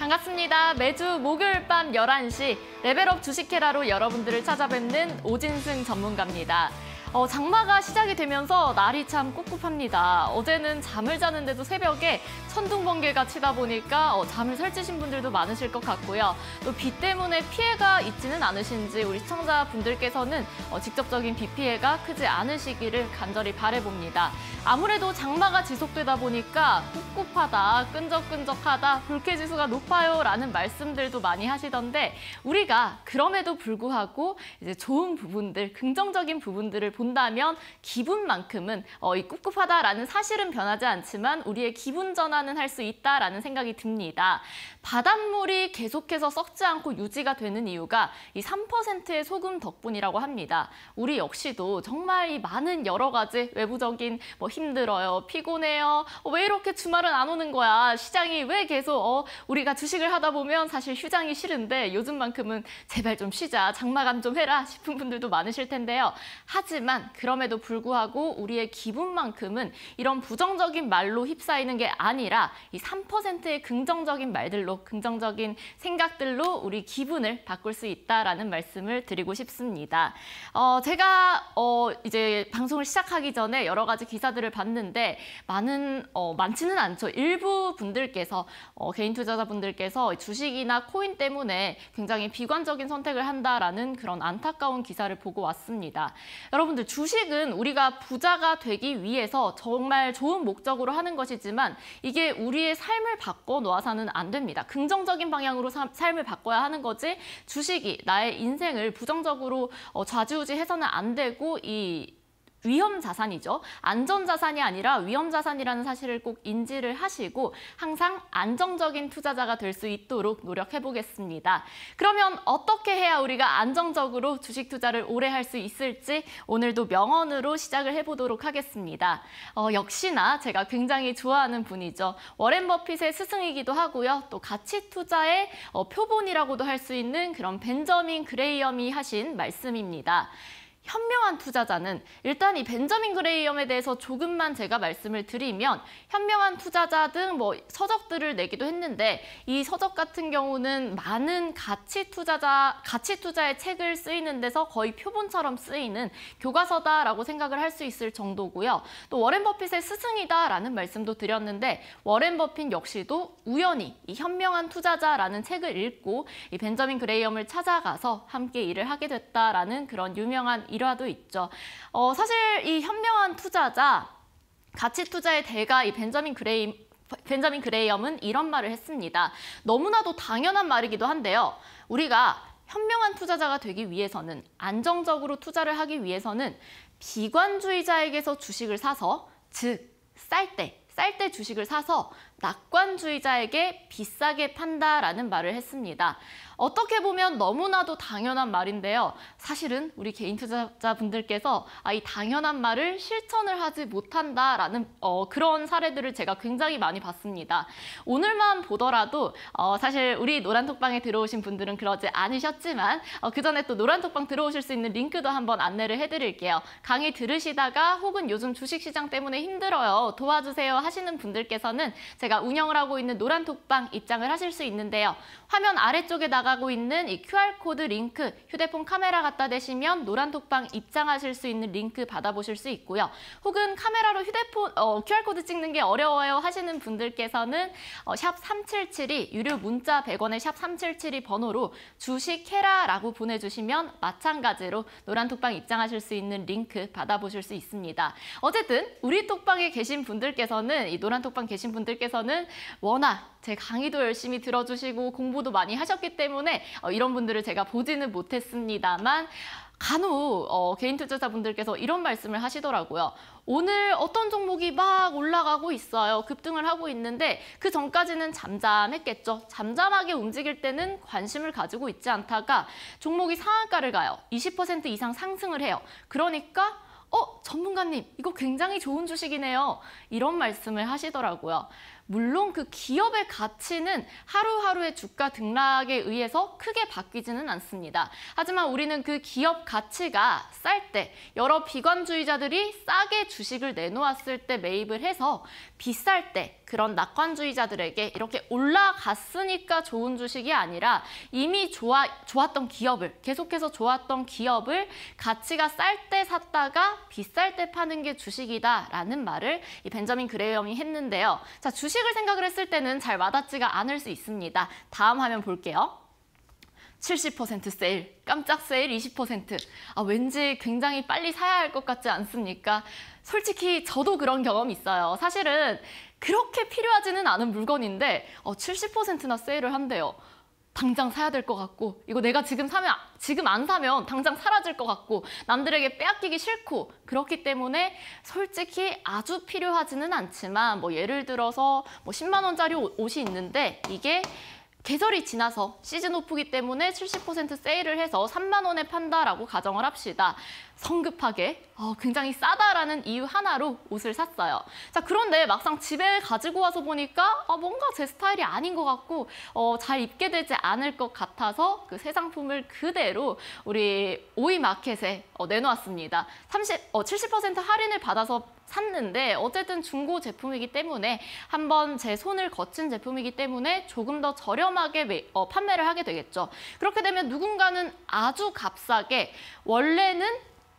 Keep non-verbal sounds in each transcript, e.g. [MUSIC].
반갑습니다. 매주 목요일 밤 11시 레벨업 주식회라로 여러분들을 찾아뵙는 오진승 전문가입니다. 어, 장마가 시작이 되면서 날이 참 꿉꿉합니다. 어제는 잠을 자는데도 새벽에 천둥 번개가 치다 보니까 어, 잠을 설치신 분들도 많으실 것 같고요. 또 비 때문에 피해가 있지는 않으신지 우리 시청자분들께서는 어, 직접적인 비 피해가 크지 않으시기를 간절히 바래봅니다. 아무래도 장마가 지속되다 보니까 꿉꿉하다, 끈적끈적하다, 불쾌지수가 높아요 라는 말씀들도 많이 하시던데 우리가 그럼에도 불구하고 이제 좋은 부분들, 긍정적인 부분들을 본다면 기분만큼은 어, 이 꿉꿉하다라는 사실은 변하지 않지만 우리의 기분 전환 은 할 수 있다라는 생각이 듭니다. 바닷물이 계속해서 썩지 않고 유지가 되는 이유가 이 3%의 소금 덕분이라고 합니다. 우리 역시도 정말 이 많은 여러 가지 외부적인 뭐 힘들어요, 피곤해요, 어, 왜 이렇게 주말은 안 오는 거야, 시장이 왜 계속 어, 우리가 주식을 하다 보면 사실 휴장이 싫은데 요즘만큼은 제발 좀 쉬자, 장마감 좀 해라 싶은 분들도 많으실 텐데요. 하지만 그럼에도 불구하고 우리의 기분만큼은 이런 부정적인 말로 휩싸이는 게 아니라 이 3%의 긍정적인 말들로 긍정적인 생각들로 우리 기분을 바꿀 수 있다라는 말씀을 드리고 싶습니다. 어, 제가 어, 이제 방송을 시작하기 전에 여러 가지 기사들을 봤는데 많은 어, 많지는 않죠. 일부 분들께서 어, 개인 투자자분들께서 주식이나 코인 때문에 굉장히 비관적인 선택을 한다라는 그런 안타까운 기사를 보고 왔습니다. 여러분들 주식은 우리가 부자가 되기 위해서 정말 좋은 목적으로 하는 것이지만 이게 우리의 삶을 바꿔 놓아서는 안 됩니다. 긍정적인 방향으로 사, 삶을 바꿔야 하는 거지 주식이 나의 인생을 부정적으로 어, 좌지우지해서는 안 되고 이 위험 자산이죠. 안전 자산이 아니라 위험 자산이라는 사실을 꼭 인지를 하시고 항상 안정적인 투자자가 될 수 있도록 노력해 보겠습니다. 그러면 어떻게 해야 우리가 안정적으로 주식 투자를 오래 할 수 있을지 오늘도 명언으로 시작을 해 보도록 하겠습니다. 어, 역시나 제가 굉장히 좋아하는 분이죠. 워렌 버핏의 스승이기도 하고요. 또 가치 투자의 어, 표본이라고도 할 수 있는 그런 벤저민 그레이엄이 하신 말씀입니다. 현명한 투자자는 일단 이 벤저민 그레이엄에 대해서 조금만 제가 말씀을 드리면 현명한 투자자 등 뭐 서적들을 내기도 했는데 이 서적 같은 경우는 많은 가치 투자자 가치 투자의 책을 쓰이는 데서 거의 표본처럼 쓰이는 교과서다라고 생각을 할 수 있을 정도고요. 또 워렌 버핏의 스승이다라는 말씀도 드렸는데 워렌 버핏 역시도 우연히 이 현명한 투자자라는 책을 읽고 이 벤저민 그레이엄을 찾아가서 함께 일을 하게 됐다라는 그런 유명한 일화도 있죠. 어, 사실 이 현명한 투자자, 가치 투자의 대가 이 벤저민 그레이 벤자민 그레이엄은 이런 말을 했습니다. 너무나도 당연한 말이기도 한데요. 우리가 현명한 투자자가 되기 위해서는 안정적으로 투자를 하기 위해서는 비관주의자에게서 주식을 사서 즉 쌀 때, 쌀 때 주식을 사서 낙관주의자에게 비싸게 판다라는 말을 했습니다. 어떻게 보면 너무나도 당연한 말인데요. 사실은 우리 개인 투자자분들께서 아, 이 당연한 말을 실천을 하지 못한다라는 어, 그런 사례들을 제가 굉장히 많이 봤습니다. 오늘만 보더라도 어, 사실 우리 노란톡방에 들어오신 분들은 그러지 않으셨지만 어, 그 전에 또 노란톡방 들어오실 수 있는 링크도 한번 안내를 해드릴게요. 강의 들으시다가 혹은 요즘 주식시장 때문에 힘들어요. 도와주세요 하시는 분들께서는 제가 운영을 하고 있는 노란톡방 입장을 하실 수 있는데요. 화면 아래쪽에 나가고 있는 이 QR코드 링크 휴대폰 카메라 갖다 대시면 노란 톡방 입장하실 수 있는 링크 받아보실 수 있고요. 혹은 카메라로 휴대폰 어, QR코드 찍는 게 어려워요 하시는 분들께서는 어, 샵3772 유료 문자 100원의 샵3772 번호로 주식해라라고 보내주시면 마찬가지로 노란 톡방 입장하실 수 있는 링크 받아보실 수 있습니다. 어쨌든 우리 톡방에 계신 분들께서는 이 노란 톡방 계신 분들께서는 워낙 제 강의도 열심히 들어주시고 공부 도 많이 하셨기 때문에 어, 이런 분들을 제가 보지는 못했습니다만 간혹 어, 개인 투자자분들께서 이런 말씀을 하시더라고요. 오늘 어떤 종목이 막 올라가고 있어요. 급등을 하고 있는데 그 전까지는 잠잠했겠죠. 잠잠하게 움직일 때는 관심을 가지고 있지 않다가 종목이 상한가를 가요. 20% 이상 상승을 해요. 그러니까 어, 전문가님, 이거 굉장히 좋은 주식이네요. 이런 말씀을 하시더라고요. 물론 그 기업의 가치는 하루하루의 주가 등락에 의해서 크게 바뀌지는 않습니다. 하지만 우리는 그 기업 가치가 쌀 때 여러 비관주의자들이 싸게 주식을 내놓았을 때 매입을 해서 비쌀 때 그런 낙관주의자들에게 이렇게 올라갔으니까 좋은 주식이 아니라 이미 좋아, 좋았던 기업을 계속해서 좋았던 기업을 가치가 쌀 때 샀다가 비쌀 때 파는 게 주식이다라는 말을 이 벤저민 그레이엄이 했는데요. 자, 주식 을 생각을 했을 때는 잘 와닿지가 않을 수 있습니다. 다음 화면 볼게요. 70% 세일, 깜짝 세일 20%. 아, 왠지 굉장히 빨리 사야 할 것 같지 않습니까? 솔직히 저도 그런 경험이 있어요. 사실은 그렇게 필요하지는 않은 물건인데 어, 70%나 세일을 한대요. 당장 사야 될 것 같고 이거 내가 지금 사면 지금 안 사면 당장 사라질 것 같고 남들에게 빼앗기기 싫고 그렇기 때문에 솔직히 아주 필요하지는 않지만 뭐 예를 들어서 뭐 10만 원짜리 옷이 있는데 이게 계절이 지나서 시즌 오프기 때문에 70% 세일을 해서 3만 원에 판다라고 가정을 합시다. 성급하게 어, 굉장히 싸다라는 이유 하나로 옷을 샀어요. 자 그런데 막상 집에 가지고 와서 보니까 어, 뭔가 제 스타일이 아닌 것 같고 어, 잘 입게 되지 않을 것 같아서 그 새 상품을 그대로 우리 오이 마켓에 어, 내놓았습니다. 30, 어, 70% 할인을 받아서 샀는데 어쨌든 중고 제품이기 때문에 한번 제 손을 거친 제품이기 때문에 조금 더 저렴하게 매, 어, 판매를 하게 되겠죠. 그렇게 되면 누군가는 아주 값싸게 원래는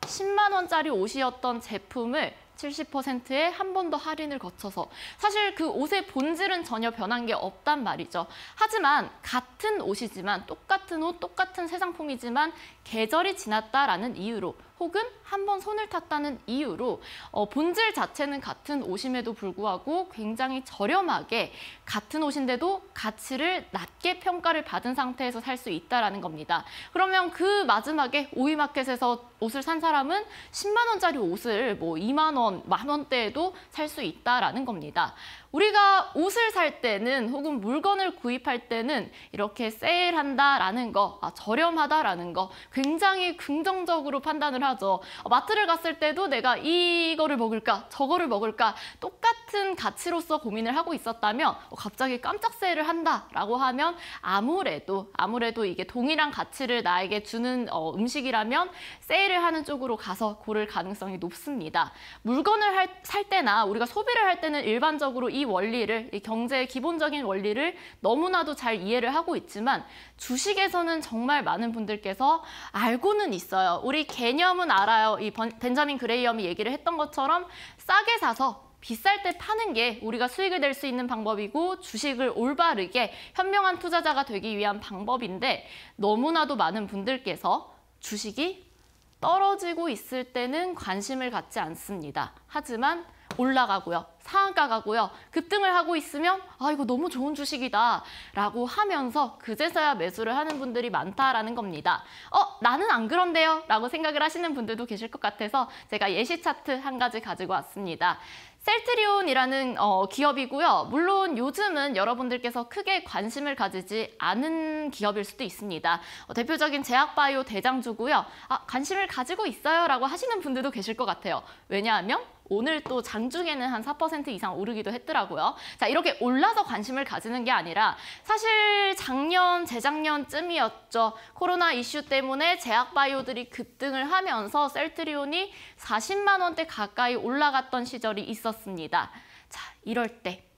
10만 원짜리 옷이었던 제품을 70%에 한 번 더 할인을 거쳐서 사실 그 옷의 본질은 전혀 변한 게 없단 말이죠. 하지만 같은 옷이지만 똑같은 옷, 똑같은 새 상품이지만 계절이 지났다라는 이유로 혹은 한 번 손을 탔다는 이유로 어, 본질 자체는 같은 옷임에도 불구하고 굉장히 저렴하게 같은 옷인데도 가치를 낮게 평가를 받은 상태에서 살 수 있다는 겁니다. 그러면 그 마지막에 오이마켓에서 옷을 산 사람은 10만 원짜리 옷을 뭐 2만 원, 만 원대에도 살 수 있다라는 겁니다. 우리가 옷을 살 때는 혹은 물건을 구입할 때는 이렇게 세일한다라는 거, 아, 저렴하다라는 거 굉장히 긍정적으로 판단을 하죠. 어, 마트를 갔을 때도 내가 이거를 먹을까, 저거를 먹을까 똑같은 가치로서 고민을 하고 있었다면 어, 갑자기 깜짝 세일을 한다라고 하면 아무래도 아무래도 이게 동일한 가치를 나에게 주는 어, 음식이라면 세일을 하는 쪽으로 가서 고를 가능성이 높습니다. 물건을 할, 살 때나 우리가 소비를 할 때는 일반적으로 이 원리를, 이 경제의 기본적인 원리를 너무나도 잘 이해를 하고 있지만 주식에서는 정말 많은 분들께서 알고는 있어요. 우리 개념은 알아요. 이 벤자민 그레이엄이 얘기를 했던 것처럼 싸게 사서 비쌀 때 파는 게 우리가 수익을 낼 수 있는 방법이고 주식을 올바르게 현명한 투자자가 되기 위한 방법인데 너무나도 많은 분들께서 주식이 떨어지고 있을 때는 관심을 갖지 않습니다. 하지만 올라가고요. 상한가 가고요. 급등을 하고 있으면 아 이거 너무 좋은 주식이다 라고 하면서 그제서야 매수를 하는 분들이 많다라는 겁니다. 어 나는 안 그런데요 라고 생각을 하시는 분들도 계실 것 같아서 제가 예시 차트 한 가지 가지고 왔습니다. 셀트리온이라는 어, 기업이고요. 물론 요즘은 여러분들께서 크게 관심을 가지지 않은 기업일 수도 있습니다. 어, 대표적인 제약바이오 대장주고요. 아, 관심을 가지고 있어요 라고 하시는 분들도 계실 것 같아요. 왜냐하면 오늘 또 장중에는 한 4% 이상 오르기도 했더라고요. 자, 이렇게 올라서 관심을 가지는 게 아니라 사실 작년, 재작년쯤이었죠. 코로나 이슈 때문에 제약바이오들이 급등을 하면서 셀트리온이 40만 원대 가까이 올라갔던 시절이 있었습니다. 자, 이럴 때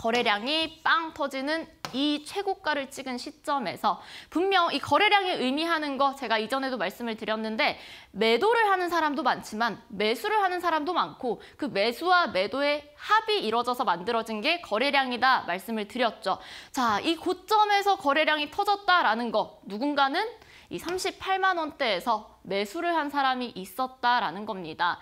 거래량이 빵 터지는 이 최고가를 찍은 시점에서 분명 이 거래량이 의미하는 거 제가 이전에도 말씀을 드렸는데 매도를 하는 사람도 많지만 매수를 하는 사람도 많고 그 매수와 매도의 합이 이루어져서 만들어진 게 거래량이다 말씀을 드렸죠. 자, 이 고점에서 거래량이 터졌다라는 거 누군가는 이 38만 원대에서 매수를 한 사람이 있었다라는 겁니다.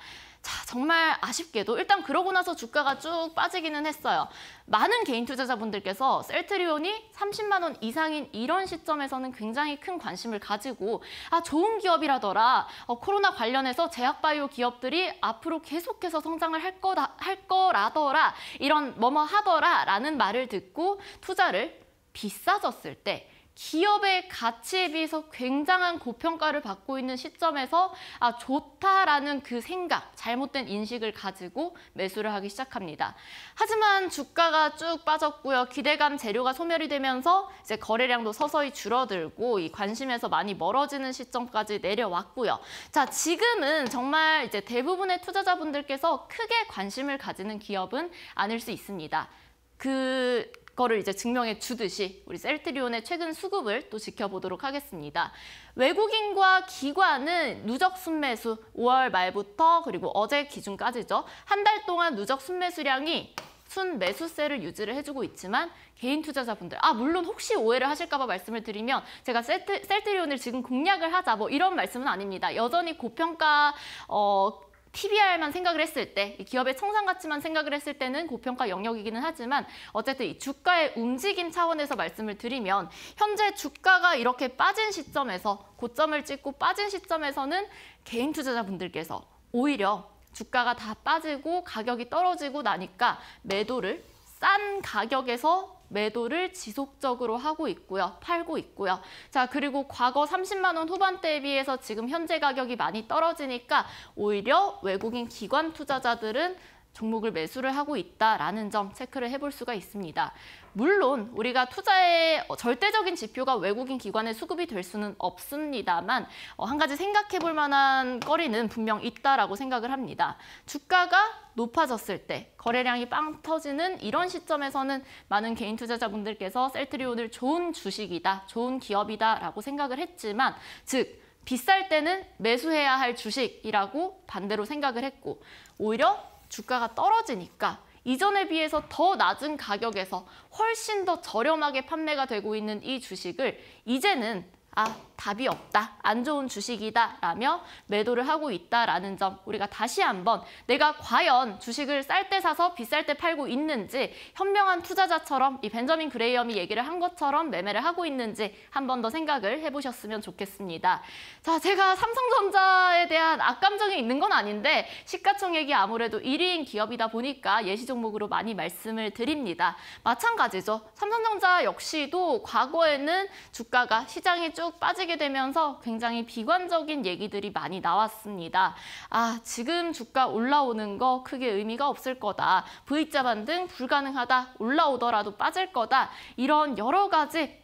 자, 정말 아쉽게도 일단 그러고 나서 주가가 쭉 빠지기는 했어요. 많은 개인 투자자분들께서 셀트리온이 30만 원 이상인 이런 시점에서는 굉장히 큰 관심을 가지고 아 좋은 기업이라더라. 어, 코로나 관련해서 제약바이오 기업들이 앞으로 계속해서 성장을 할 거다 할 거라더라. 이런 뭐뭐 하더라라는 말을 듣고 투자를 비싸졌을 때 기업의 가치에 비해서 굉장한 고평가를 받고 있는 시점에서 아 좋다라는 그 생각, 잘못된 인식을 가지고 매수를 하기 시작합니다. 하지만 주가가 쭉 빠졌고요. 기대감 재료가 소멸이 되면서 이제 거래량도 서서히 줄어들고 이 관심에서 많이 멀어지는 시점까지 내려왔고요. 자, 지금은 정말 이제 대부분의 투자자분들께서 크게 관심을 가지는 기업은 아닐 수 있습니다. 그 거를 이제 증명해 주듯이 우리 셀트리온의 최근 수급을 또 지켜보도록 하겠습니다. 외국인과 기관은 누적 순매수 5월 말부터 그리고 어제 기준까지죠. 한 달 동안 누적 순매수량이 순 매수세를 유지를 해주고 있지만 개인 투자자분들 아 물론 혹시 오해를 하실까 봐 말씀을 드리면 제가 셀트, 셀트리온을 지금 공략을 하자 뭐 이런 말씀은 아닙니다. 여전히 고평가 어 TBR만 생각을 했을 때, 기업의 청산 가치만 생각을 했을 때는 고평가 영역이기는 하지만 어쨌든 이 주가의 움직임 차원에서 말씀을 드리면 현재 주가가 이렇게 빠진 시점에서 고점을 찍고 빠진 시점에서는 개인 투자자분들께서 오히려 주가가 다 빠지고 가격이 떨어지고 나니까 매도를 싼 가격에서 매도를 지속적으로 하고 있고요. 팔고 있고요. 자, 그리고 과거 30만 원 후반대에 비해서 지금 현재 가격이 많이 떨어지니까 오히려 외국인 기관 투자자들은 종목을 매수를 하고 있다라는 점 체크를 해볼 수가 있습니다. 물론 우리가 투자의 절대적인 지표가 외국인 기관의 수급이 될 수는 없습니다만 어, 한 가지 생각해 볼 만한 거리는 분명 있다라고 생각을 합니다. 주가가 높아졌을 때 거래량이 빵 터지는 이런 시점에서는 많은 개인 투자자분들께서 셀트리온을 좋은 주식이다, 좋은 기업이다라고 생각을 했지만 즉 비쌀 때는 매수해야 할 주식이라고 반대로 생각을 했고 오히려 주가가 떨어지니까 이전에 비해서 더 낮은 가격에서 훨씬 더 저렴하게 판매가 되고 있는 이 주식을 이제는 아, 답이 없다, 안 좋은 주식이다 라며 매도를 하고 있다라는 점 우리가 다시 한번 내가 과연 주식을 쌀 때 사서 비쌀 때 팔고 있는지 현명한 투자자처럼 이 벤저민 그레이엄이 얘기를 한 것처럼 매매를 하고 있는지 한 번 더 생각을 해보셨으면 좋겠습니다. 자, 제가 삼성전자에 대한 악감정이 있는 건 아닌데 시가총액이 아무래도 1위인 기업이다 보니까 예시 종목으로 많이 말씀을 드립니다. 마찬가지죠. 삼성전자 역시도 과거에는 주가가 시장이 쭉 빠지게 되면서 굉장히 비관적인 얘기들이 많이 나왔습니다. 아, 지금 주가 올라오는 거 크게 의미가 없을 거다. V자 반등 불가능하다. 올라오더라도 빠질 거다. 이런 여러 가지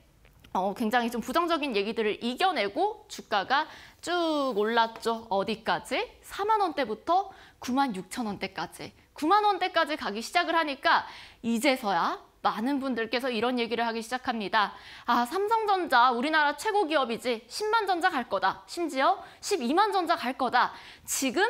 어, 굉장히 좀 부정적인 얘기들을 이겨내고 주가가 쭉 올랐죠. 어디까지? 4만 원대부터 9만 6천 원대까지. 9만 원대까지 가기 시작을 하니까 이제서야 많은 분들께서 이런 얘기를 하기 시작합니다. 아, 삼성전자 우리나라 최고 기업이지 10만 전자 갈 거다. 심지어 12만 전자 갈 거다. 지금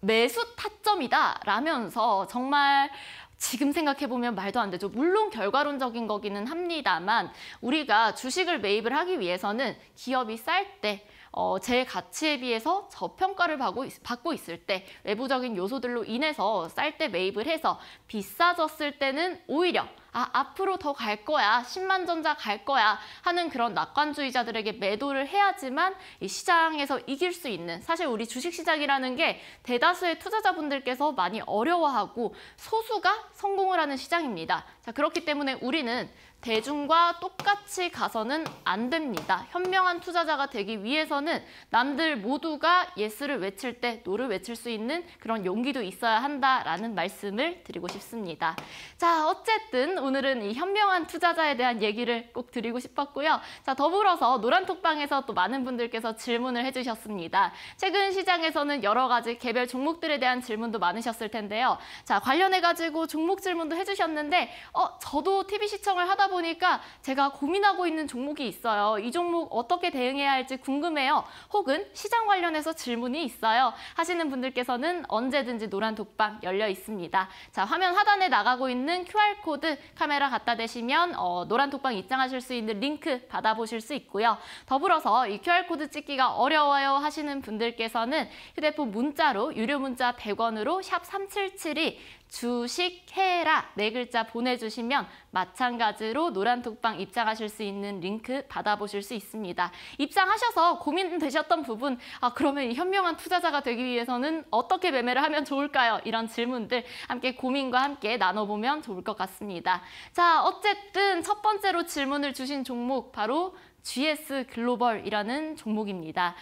매수 타점이다. 라면서 정말 지금 생각해보면 말도 안 되죠. 물론 결과론적인 거기는 합니다만 우리가 주식을 매입을 하기 위해서는 기업이 쌀 때 어, 제 가치에 비해서 저평가를 받고, 있, 받고 있을 때 외부적인 요소들로 인해서 쌀 때 매입을 해서 비싸졌을 때는 오히려 아 앞으로 더 갈 거야 10만 전자 갈 거야 하는 그런 낙관주의자들에게 매도를 해야지만 이 시장에서 이길 수 있는 사실 우리 주식시장이라는 게 대다수의 투자자분들께서 많이 어려워하고 소수가 성공을 하는 시장입니다. 자 그렇기 때문에 우리는 대중과 똑같이 가서는 안 됩니다. 현명한 투자자가 되기 위해서는 남들 모두가 yes를 외칠 때 no를 외칠 수 있는 그런 용기도 있어야 한다라는 말씀을 드리고 싶습니다. 자, 어쨌든 오늘은 이 현명한 투자자에 대한 얘기를 꼭 드리고 싶었고요. 자, 더불어서 노란톡방에서 또 많은 분들께서 질문을 해주셨습니다. 최근 시장에서는 여러 가지 개별 종목들에 대한 질문도 많으셨을 텐데요. 자, 관련해가지고 종목 질문도 해주셨는데 어, 저도 TV 시청을 하다 보니까 제가 고민하고 있는 종목이 있어요. 이 종목 어떻게 대응해야 할지 궁금해요. 혹은 시장 관련해서 질문이 있어요. 하시는 분들께서는 언제든지 노란 톡방 열려 있습니다. 자, 화면 하단에 나가고 있는 QR코드 카메라 갖다 대시면 어, 노란 톡방 입장하실 수 있는 링크 받아보실 수 있고요. 더불어서 이 QR코드 찍기가 어려워요 하시는 분들께서는 휴대폰 문자로 유료 문자 100원으로 샵 3772 주식해라 네 글자 보내주시면 마찬가지로 노란톡방 입장하실 수 있는 링크 받아보실 수 있습니다. 입장하셔서 고민되셨던 부분, 아 그러면 현명한 투자자가 되기 위해서는 어떻게 매매를 하면 좋을까요? 이런 질문들 함께 고민과 함께 나눠보면 좋을 것 같습니다. 자, 어쨌든 첫 번째로 질문을 주신 종목 바로 GS 글로벌이라는 종목입니다.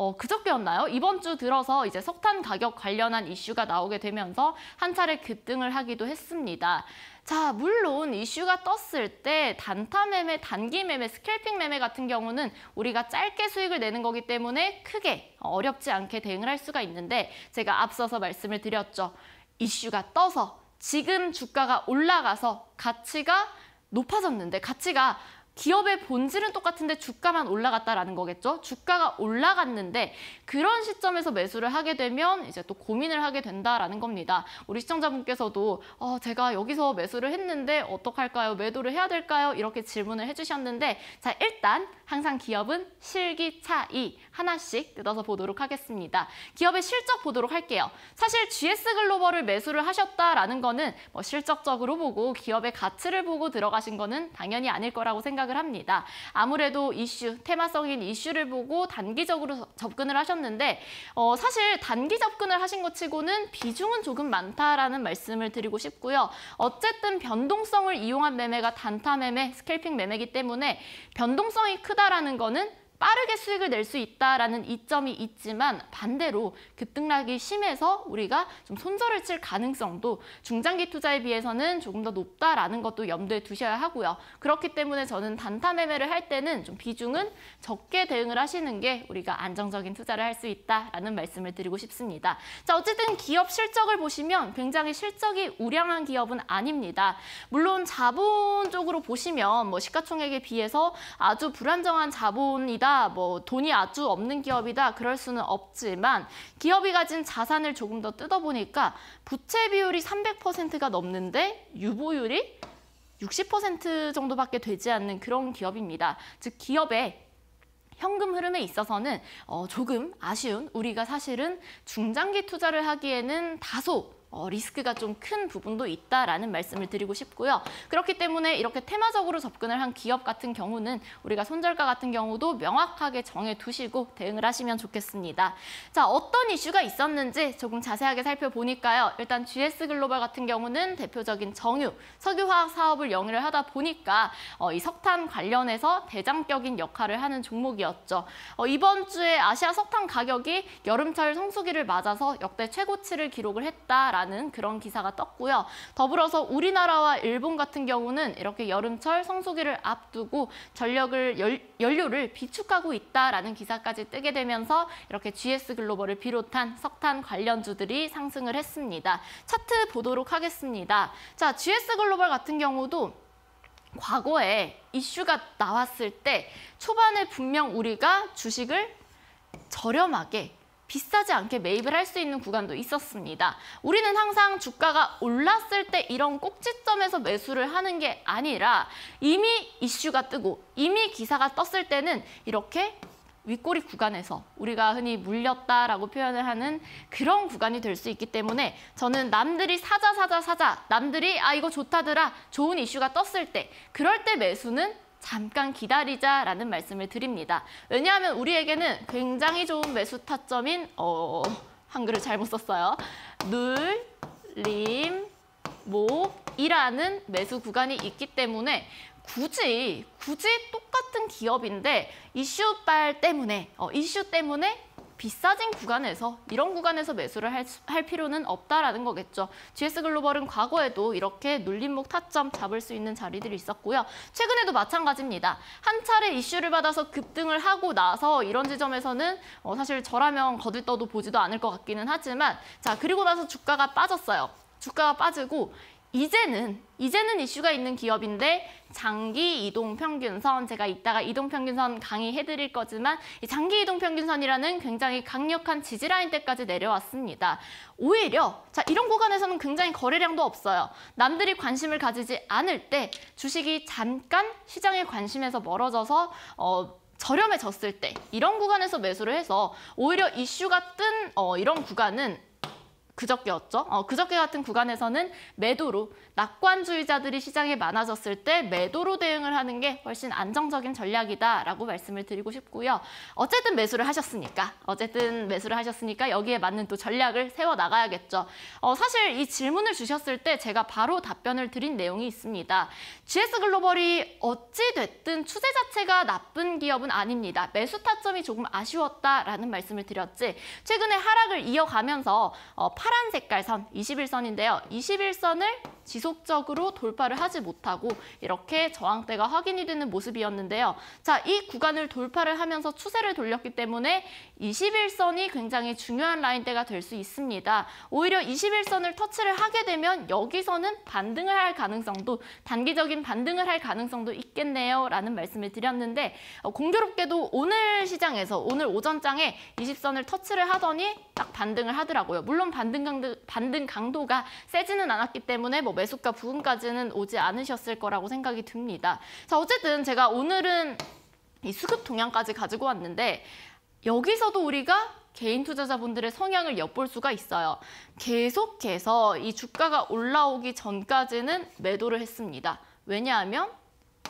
어, 그저께였나요? 이번 주 들어서 이제 석탄 가격 관련한 이슈가 나오게 되면서 한 차례 급등을 하기도 했습니다. 자, 물론 이슈가 떴을 때 단타 매매, 단기 매매, 스캘핑 매매 같은 경우는 우리가 짧게 수익을 내는 거기 때문에 크게 어렵지 않게 대응을 할 수가 있는데 제가 앞서서 말씀을 드렸죠. 이슈가 떠서 지금 주가가 올라가서 가치가 높아졌는데 가치가 기업의 본질은 똑같은데 주가만 올라갔다라는 거겠죠. 주가가 올라갔는데 그런 시점에서 매수를 하게 되면 이제 또 고민을 하게 된다라는 겁니다. 우리 시청자분께서도 어, 제가 여기서 매수를 했는데 어떡할까요? 매도를 해야 될까요? 이렇게 질문을 해주셨는데 자 일단 항상 기업은 실기 차이 하나씩 뜯어서 보도록 하겠습니다. 기업의 실적 보도록 할게요. 사실 GS 글로벌을 매수를 하셨다라는 거는 뭐 실적적으로 보고 기업의 가치를 보고 들어가신 거는 당연히 아닐 거라고 생각을 합니다. 아무래도 이슈, 테마성인 이슈를 보고 단기적으로 접근을 하셨는데 어, 사실 단기 접근을 하신 것 치고는 비중은 조금 많다라는 말씀을 드리고 싶고요. 어쨌든 변동성을 이용한 매매가 단타 매매, 스캘핑 매매이기 때문에 변동성이 크다 라는 거는 빠르게 수익을 낼 수 있다라는 이점이 있지만 반대로 급등락이 심해서 우리가 좀 손절을 칠 가능성도 중장기 투자에 비해서는 조금 더 높다라는 것도 염두에 두셔야 하고요. 그렇기 때문에 저는 단타 매매를 할 때는 좀 비중은 적게 대응을 하시는 게 우리가 안정적인 투자를 할 수 있다라는 말씀을 드리고 싶습니다. 자, 어쨌든 기업 실적을 보시면 굉장히 실적이 우량한 기업은 아닙니다. 물론 자본적으로 보시면 뭐 시가총액에 비해서 아주 불안정한 자본이다 뭐 돈이 아주 없는 기업이다 그럴 수는 없지만 기업이 가진 자산을 조금 더 뜯어보니까 부채 비율이 300%가 넘는데 유보율이 60% 정도밖에 되지 않는 그런 기업입니다. 즉 기업의 현금 흐름에 있어서는 어, 조금 아쉬운 우리가 사실은 중장기 투자를 하기에는 다소 어, 리스크가 좀 큰 부분도 있다라는 말씀을 드리고 싶고요. 그렇기 때문에 이렇게 테마적으로 접근을 한 기업 같은 경우는 우리가 손절가 같은 경우도 명확하게 정해 두시고 대응을 하시면 좋겠습니다. 자, 어떤 이슈가 있었는지 조금 자세하게 살펴보니까요. 일단 GS 글로벌 같은 경우는 대표적인 정유, 석유화학 사업을 영위를 하다 보니까 어, 이 석탄 관련해서 대장격인 역할을 하는 종목이었죠. 어, 이번 주에 아시아 석탄 가격이 여름철 성수기를 맞아서 역대 최고치를 기록을 했다라는 라는 그런 기사가 떴고요. 더불어서 우리나라와 일본 같은 경우는 이렇게 여름철 성수기를 앞두고 전력을 열, 연료를 비축하고 있다라는 기사까지 뜨게 되면서 이렇게 GS 글로벌을 비롯한 석탄 관련주들이 상승을 했습니다. 차트 보도록 하겠습니다. 자, GS 글로벌 같은 경우도 과거에 이슈가 나왔을 때 초반에 분명 우리가 주식을 저렴하게 비싸지 않게 매입을 할 수 있는 구간도 있었습니다. 우리는 항상 주가가 올랐을 때 이런 꼭지점에서 매수를 하는 게 아니라 이미 이슈가 뜨고 이미 기사가 떴을 때는 이렇게 윗꼬리 구간에서 우리가 흔히 물렸다라고 표현을 하는 그런 구간이 될 수 있기 때문에 저는 남들이 사자 사자 사자 남들이 아 이거 좋다더라 좋은 이슈가 떴을 때 그럴 때 매수는 잠깐 기다리자라는 말씀을 드립니다. 왜냐하면 우리에게는 굉장히 좋은 매수 타점인 어, 한글을 잘못 썼어요. 눌, 림, 목이라는 매수 구간이 있기 때문에 굳이 굳이 똑같은 기업인데 이슈빨 때문에 어, 이슈 때문에 비싸진 구간에서 이런 구간에서 매수를 할, 할 필요는 없다라는 거겠죠. GS 글로벌은 과거에도 이렇게 눌림목 타점 잡을 수 있는 자리들이 있었고요. 최근에도 마찬가지입니다. 한 차례 이슈를 받아서 급등을 하고 나서 이런 지점에서는 어, 사실 저라면 거들떠도 보지도 않을 것 같기는 하지만 자 그리고 나서 주가가 빠졌어요. 주가가 빠지고 이제는 이제는 이슈가 있는 기업인데 장기 이동 평균선 제가 이따가 이동 평균선 강의해 드릴 거지만 이 장기 이동 평균선이라는 굉장히 강력한 지지 라인 때까지 내려왔습니다. 오히려 자 이런 구간에서는 굉장히 거래량도 없어요. 남들이 관심을 가지지 않을 때 주식이 잠깐 시장의 관심에서 멀어져서 어 저렴해졌을 때 이런 구간에서 매수를 해서 오히려 이슈가 뜬 어, 이런 구간은 그저께였죠. 어, 그저께 같은 구간에서는 매도로 낙관주의자들이 시장에 많아졌을 때 매도로 대응을 하는 게 훨씬 안정적인 전략이다라고 말씀을 드리고 싶고요. 어쨌든 매수를 하셨으니까 어쨌든 매수를 하셨으니까 여기에 맞는 또 전략을 세워 나가야겠죠. 어, 사실 이 질문을 주셨을 때 제가 바로 답변을 드린 내용이 있습니다. GS 글로벌이 어찌 됐든 추세 자체가 나쁜 기업은 아닙니다. 매수 타점이 조금 아쉬웠다라는 말씀을 드렸지. 최근에 하락을 이어가면서 어, 파란 색깔 선 21선인데요. 21선을 지속적으로 돌파를 하지 못하고 이렇게 저항대가 확인이 되는 모습이었는데요. 자, 이 구간을 돌파를 하면서 추세를 돌렸기 때문에 21선이 굉장히 중요한 라인대가 될 수 있습니다. 오히려 21선을 터치를 하게 되면 여기서는 반등을 할 가능성도 단기적인 반등을 할 가능성도 있겠네요 라는 말씀을 드렸는데 어, 공교롭게도 오늘 시장에서 오늘 오전장에 20선을 터치를 하더니 딱 반등을 하더라고요. 물론 반등 강도, 반등 강도가 세지는 않았기 때문에 뭐 매수가 부근까지는 오지 않으셨을 거라고 생각이 듭니다. 자 어쨌든 제가 오늘은 이 수급 동향까지 가지고 왔는데 여기서도 우리가 개인 투자자분들의 성향을 엿볼 수가 있어요. 계속해서 이 주가가 올라오기 전까지는 매도를 했습니다. 왜냐하면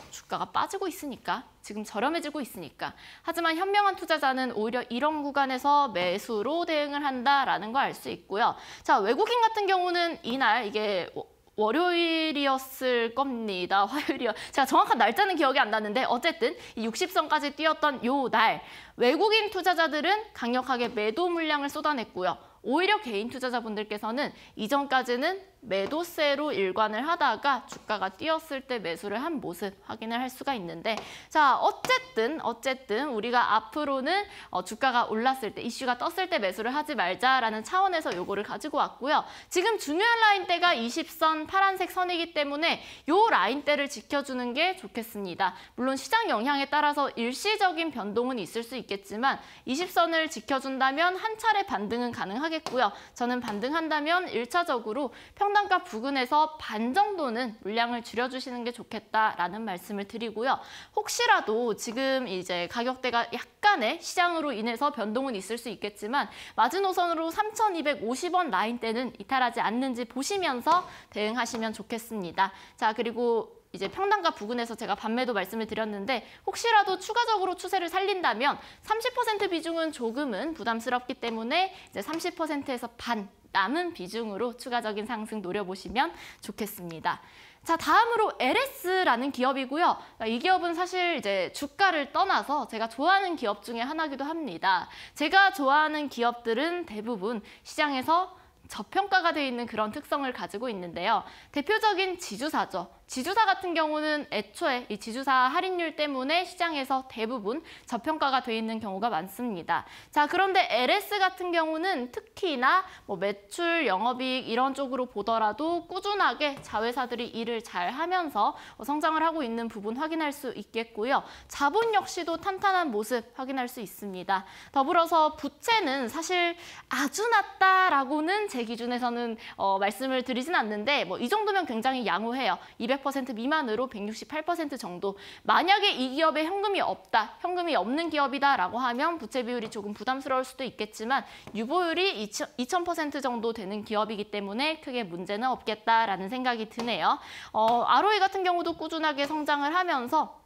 주가가 빠지고 있으니까 지금 저렴해지고 있으니까 하지만 현명한 투자자는 오히려 이런 구간에서 매수로 대응을 한다라는 걸 알 수 있고요. 자 외국인 같은 경우는 이날 이게 월요일이었을 겁니다. [LAUGHS] 화요일이요. 제가 정확한 날짜는 기억이 안 나는데 어쨌든 이 60선까지 뛰었던 요 날 외국인 투자자들은 강력하게 매도 물량을 쏟아냈고요. 오히려 개인 투자자분들께서는 이전까지는 매도세로 일관을 하다가 주가가 뛰었을 때 매수를 한 모습 확인을 할 수가 있는데 자 어쨌든 어쨌든 우리가 앞으로는 어, 주가가 올랐을 때 이슈가 떴을 때 매수를 하지 말자라는 차원에서 요거를 가지고 왔고요. 지금 중요한 라인대가 20선 파란색 선이기 때문에 요 라인대를 지켜주는 게 좋겠습니다. 물론 시장 영향에 따라서 일시적인 변동은 있을 수 있겠지만 20선을 지켜준다면 한 차례 반등은 가능하겠고요. 저는 반등한다면 1차적으로 평 평단가 부근에서 반 정도는 물량을 줄여주시는 게 좋겠다라는 말씀을 드리고요. 혹시라도 지금 이제 가격대가 약간의 시장으로 인해서 변동은 있을 수 있겠지만 마지노선으로 3,250원 라인대는 이탈하지 않는지 보시면서 대응하시면 좋겠습니다. 자 그리고 이제 평단가 부근에서 제가 반매도 말씀을 드렸는데 혹시라도 추가적으로 추세를 살린다면 30% 비중은 조금은 부담스럽기 때문에 이제 30%에서 반 남은 비중으로 추가적인 상승 노려보시면 좋겠습니다. 자, 다음으로 LS라는 기업이고요. 이 기업은 사실 이제 주가를 떠나서 제가 좋아하는 기업 중에 하나기도 합니다. 제가 좋아하는 기업들은 대부분 시장에서 저평가가 되어 있는 그런 특성을 가지고 있는데요. 대표적인 지주사죠. 지주사 같은 경우는 애초에 이 지주사 할인율 때문에 시장에서 대부분 저평가가 돼 있는 경우가 많습니다. 자, 그런데 LS 같은 경우는 특히나 뭐 매출, 영업이익 이런 쪽으로 보더라도 꾸준하게 자회사들이 일을 잘 하면서 성장을 하고 있는 부분 확인할 수 있겠고요. 자본 역시도 탄탄한 모습 확인할 수 있습니다. 더불어서 부채는 사실 아주 낮다라고는 제 기준에서는 어, 말씀을 드리진 않는데 뭐 이 정도면 굉장히 양호해요. 200 100% 미만으로 168% 정도. 만약에 이 기업에 현금이 없다, 현금이 없는 기업이다라고 하면 부채 비율이 조금 부담스러울 수도 있겠지만 유보율이 2000% 정도 되는 기업이기 때문에 크게 문제는 없겠다라는 생각이 드네요. 어, ROE 같은 경우도 꾸준하게 성장을 하면서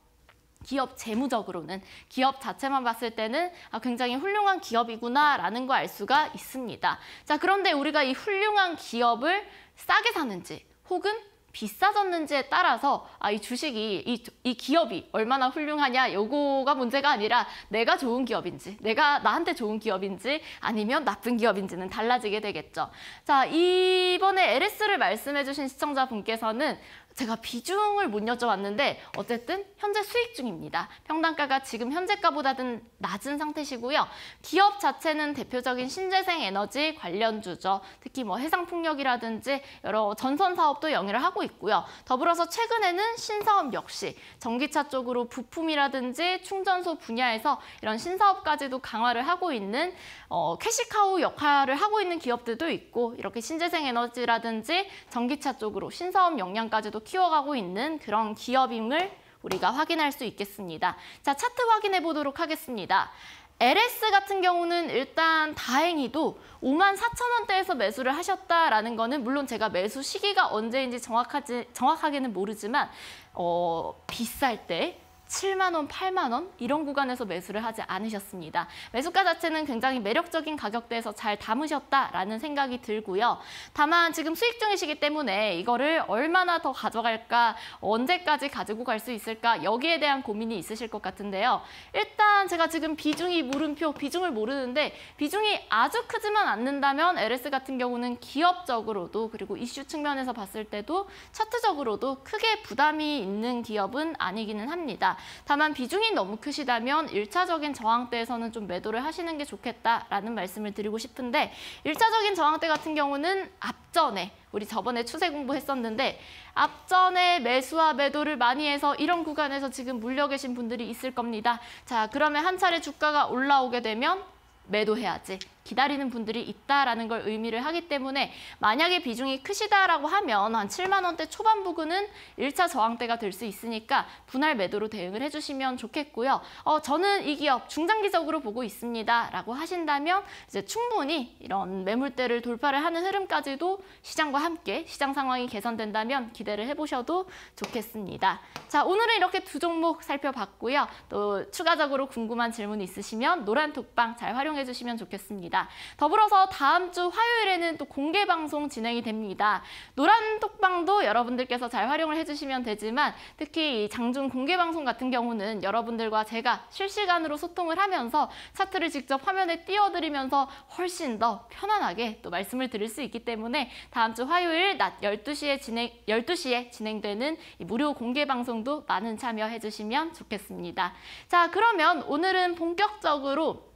기업 재무적으로는 기업 자체만 봤을 때는 아, 굉장히 훌륭한 기업이구나라는 거 알 수가 있습니다. 자, 그런데 우리가 이 훌륭한 기업을 싸게 사는지 혹은 비싸졌는지에 따라서 아, 이 주식이 이, 이 기업이 얼마나 훌륭하냐 요거가 문제가 아니라 내가 좋은 기업인지 내가 나한테 좋은 기업인지 아니면 나쁜 기업인지는 달라지게 되겠죠. 자 이번에 LS를 말씀해 주신 시청자분께서는 제가 비중을 못 여쭤봤는데 어쨌든 현재 수익 중입니다. 평단가가 지금 현재가보다는 낮은 상태시고요. 기업 자체는 대표적인 신재생 에너지 관련주죠. 특히 뭐 해상풍력이라든지 여러 전선 사업도 영위를 하고 있고요. 더불어서 최근에는 신사업 역시 전기차 쪽으로 부품이라든지 충전소 분야에서 이런 신사업까지도 강화를 하고 있는 어, 캐시카우 역할을 하고 있는 기업들도 있고 이렇게 신재생 에너지라든지 전기차 쪽으로 신사업 역량까지도 키워가고 있는 그런 기업임을 우리가 확인할 수 있겠습니다. 자, 차트 확인해 보도록 하겠습니다. LS 같은 경우는 일단 다행히도 5만 4천 원대에서 매수를 하셨다라는 거는 물론 제가 매수 시기가 언제인지 정확하지, 정확하게는 모르지만 어, 비쌀 때 7만 원, 8만 원 이런 구간에서 매수를 하지 않으셨습니다. 매수가 자체는 굉장히 매력적인 가격대에서 잘 담으셨다라는 생각이 들고요. 다만 지금 수익 중이시기 때문에 이거를 얼마나 더 가져갈까, 언제까지 가지고 갈 수 있을까 여기에 대한 고민이 있으실 것 같은데요. 일단 제가 지금 비중이 물음표, 비중을 모르는데 비중이 아주 크지만 않는다면 LS 같은 경우는 기업적으로도 그리고 이슈 측면에서 봤을 때도 차트적으로도 크게 부담이 있는 기업은 아니기는 합니다. 다만 비중이 너무 크시다면 일차적인 저항대에서는 좀 매도를 하시는 게 좋겠다라는 말씀을 드리고 싶은데 일차적인 저항대 같은 경우는 앞전에 우리 저번에 추세 공부했었는데 앞전에 매수와 매도를 많이 해서 이런 구간에서 지금 물려 계신 분들이 있을 겁니다. 자, 그러면 한 차례 주가가 올라오게 되면 매도해야지. 기다리는 분들이 있다라는 걸 의미를 하기 때문에 만약에 비중이 크시다라고 하면 한 7만 원대 초반 부근은 1차 저항대가 될 수 있으니까 분할 매도로 대응을 해주시면 좋겠고요. 어, 저는 이 기업 중장기적으로 보고 있습니다라고 하신다면 이제 충분히 이런 매물대를 돌파를 하는 흐름까지도 시장과 함께 시장 상황이 개선된다면 기대를 해보셔도 좋겠습니다. 자, 오늘은 이렇게 두 종목 살펴봤고요. 또 추가적으로 궁금한 질문 있으시면 노란 톡방 잘 활용해 주시면 좋겠습니다. 있습니다. 더불어서 다음 주 화요일에는 또 공개 방송 진행이 됩니다. 노란 톡방도 여러분들께서 잘 활용을 해주시면 되지만 특히 장중 공개 방송 같은 경우는 여러분들과 제가 실시간으로 소통을 하면서 차트를 직접 화면에 띄워드리면서 훨씬 더 편안하게 또 말씀을 드릴 수 있기 때문에 다음 주 화요일 낮 12시에 진행 12시에 진행되는 무료 공개 방송도 많은 참여해 주시면 좋겠습니다. 자, 그러면 오늘은 본격적으로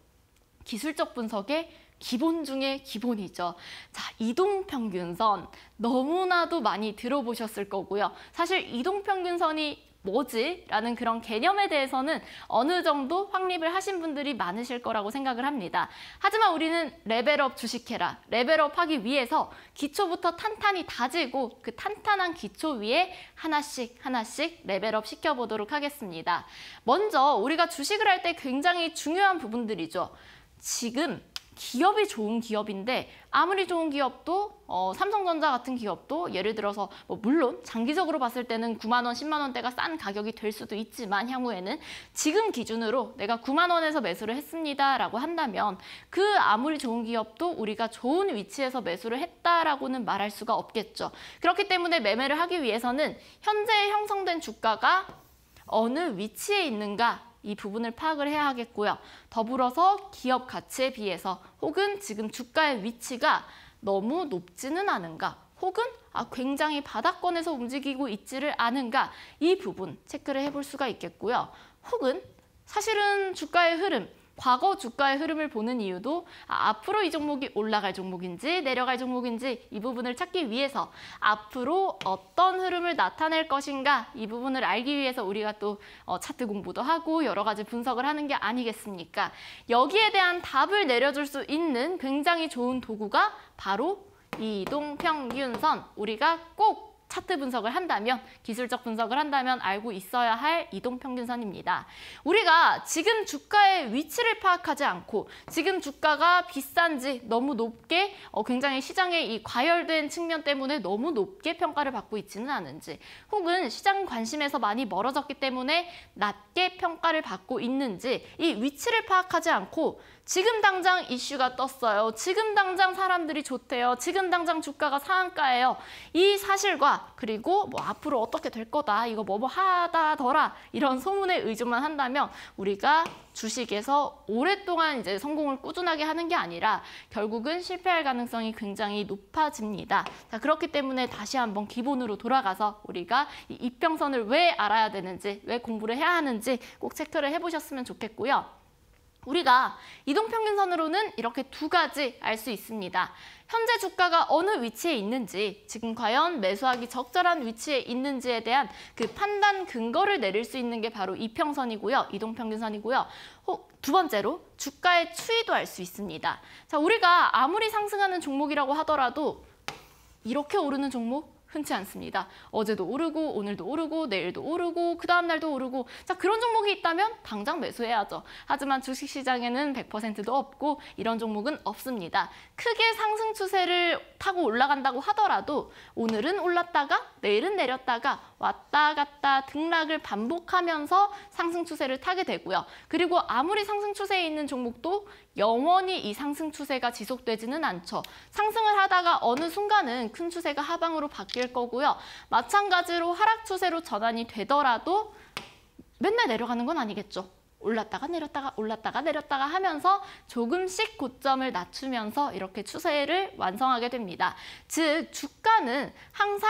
기술적 분석의 기본 중에 기본이죠. 자, 이동평균선 너무나도 많이 들어보셨을 거고요. 사실 이동평균선이 뭐지? 라는 그런 개념에 대해서는 어느 정도 확립을 하신 분들이 많으실 거라고 생각을 합니다. 하지만 우리는 레벨업 주식해라. 레벨업 하기 위해서 기초부터 탄탄히 다지고 그 탄탄한 기초 위에 하나씩 하나씩 레벨업 시켜보도록 하겠습니다. 먼저 우리가 주식을 할 때 굉장히 중요한 부분들이죠. 지금 기업이 좋은 기업인데 아무리 좋은 기업도 어, 삼성전자 같은 기업도 예를 들어서 뭐 물론 장기적으로 봤을 때는 9만 원, 10만 원대가 싼 가격이 될 수도 있지만 향후에는 지금 기준으로 내가 9만 원에서 매수를 했습니다라고 한다면 그 아무리 좋은 기업도 우리가 좋은 위치에서 매수를 했다라고는 말할 수가 없겠죠. 그렇기 때문에 매매를 하기 위해서는 현재 형성된 주가가 어느 위치에 있는가 이 부분을 파악을 해야 하겠고요. 더불어서 기업 가치에 비해서 혹은 지금 주가의 위치가 너무 높지는 않은가 혹은 아, 굉장히 바닥권에서 움직이고 있지를 않은가 이 부분 체크를 해볼 수가 있겠고요. 혹은 사실은 주가의 흐름 과거 주가의 흐름을 보는 이유도 아, 앞으로 이 종목이 올라갈 종목인지 내려갈 종목인지 이 부분을 찾기 위해서 앞으로 어떤 흐름을 나타낼 것인가 이 부분을 알기 위해서 우리가 또 어, 차트 공부도 하고 여러 가지 분석을 하는 게 아니겠습니까? 여기에 대한 답을 내려줄 수 있는 굉장히 좋은 도구가 바로 이동평균선 우리가 꼭 차트 분석을 한다면 기술적 분석을 한다면 알고 있어야 할 이동평균선입니다. 우리가 지금 주가의 위치를 파악하지 않고 지금 주가가 비싼지 너무 높게 어, 굉장히 시장에 이 과열된 측면 때문에 너무 높게 평가를 받고 있지는 않은지 혹은 시장 관심에서 많이 멀어졌기 때문에 낮게 평가를 받고 있는지 이 위치를 파악하지 않고 지금 당장 이슈가 떴어요. 지금 당장 사람들이 좋대요. 지금 당장 주가가 상한가예요. 이 사실과 그리고 뭐 앞으로 어떻게 될 거다. 이거 뭐뭐 하다더라. 이런 소문에 의존만 한다면 우리가 주식에서 오랫동안 이제 성공을 꾸준하게 하는 게 아니라 결국은 실패할 가능성이 굉장히 높아집니다. 자, 그렇기 때문에 다시 한번 기본으로 돌아가서 우리가 이 이평선을 왜 알아야 되는지, 왜 공부를 해야 하는지 꼭 체크를 해보셨으면 좋겠고요. 우리가 이동평균선으로는 이렇게 두 가지 알 수 있습니다. 현재 주가가 어느 위치에 있는지, 지금 과연 매수하기 적절한 위치에 있는지에 대한 그 판단 근거를 내릴 수 있는 게 바로 이평선이고요. 이동평균선이고요. 두 번째로 주가의 추이도 알 수 있습니다. 자, 우리가 아무리 상승하는 종목이라고 하더라도 이렇게 오르는 종목 흔치 않습니다. 어제도 오르고 오늘도 오르고 내일도 오르고 그 다음 날도 오르고 자 그런 종목이 있다면 당장 매수해야죠. 하지만 주식시장에는 100%도 없고 이런 종목은 없습니다. 크게 상승 추세를 타고 올라간다고 하더라도 오늘은 올랐다가 내일은 내렸다가 왔다 갔다 등락을 반복하면서 상승 추세를 타게 되고요. 그리고 아무리 상승 추세에 있는 종목도 영원히 이 상승 추세가 지속되지는 않죠. 상승을 하다가 어느 순간은 큰 추세가 하방으로 바뀔 거고요. 마찬가지로 하락 추세로 전환이 되더라도 맨날 내려가는 건 아니겠죠. 올랐다가 내렸다가 올랐다가 내렸다가 하면서 조금씩 고점을 낮추면서 이렇게 추세를 완성하게 됩니다. 즉 주가는 항상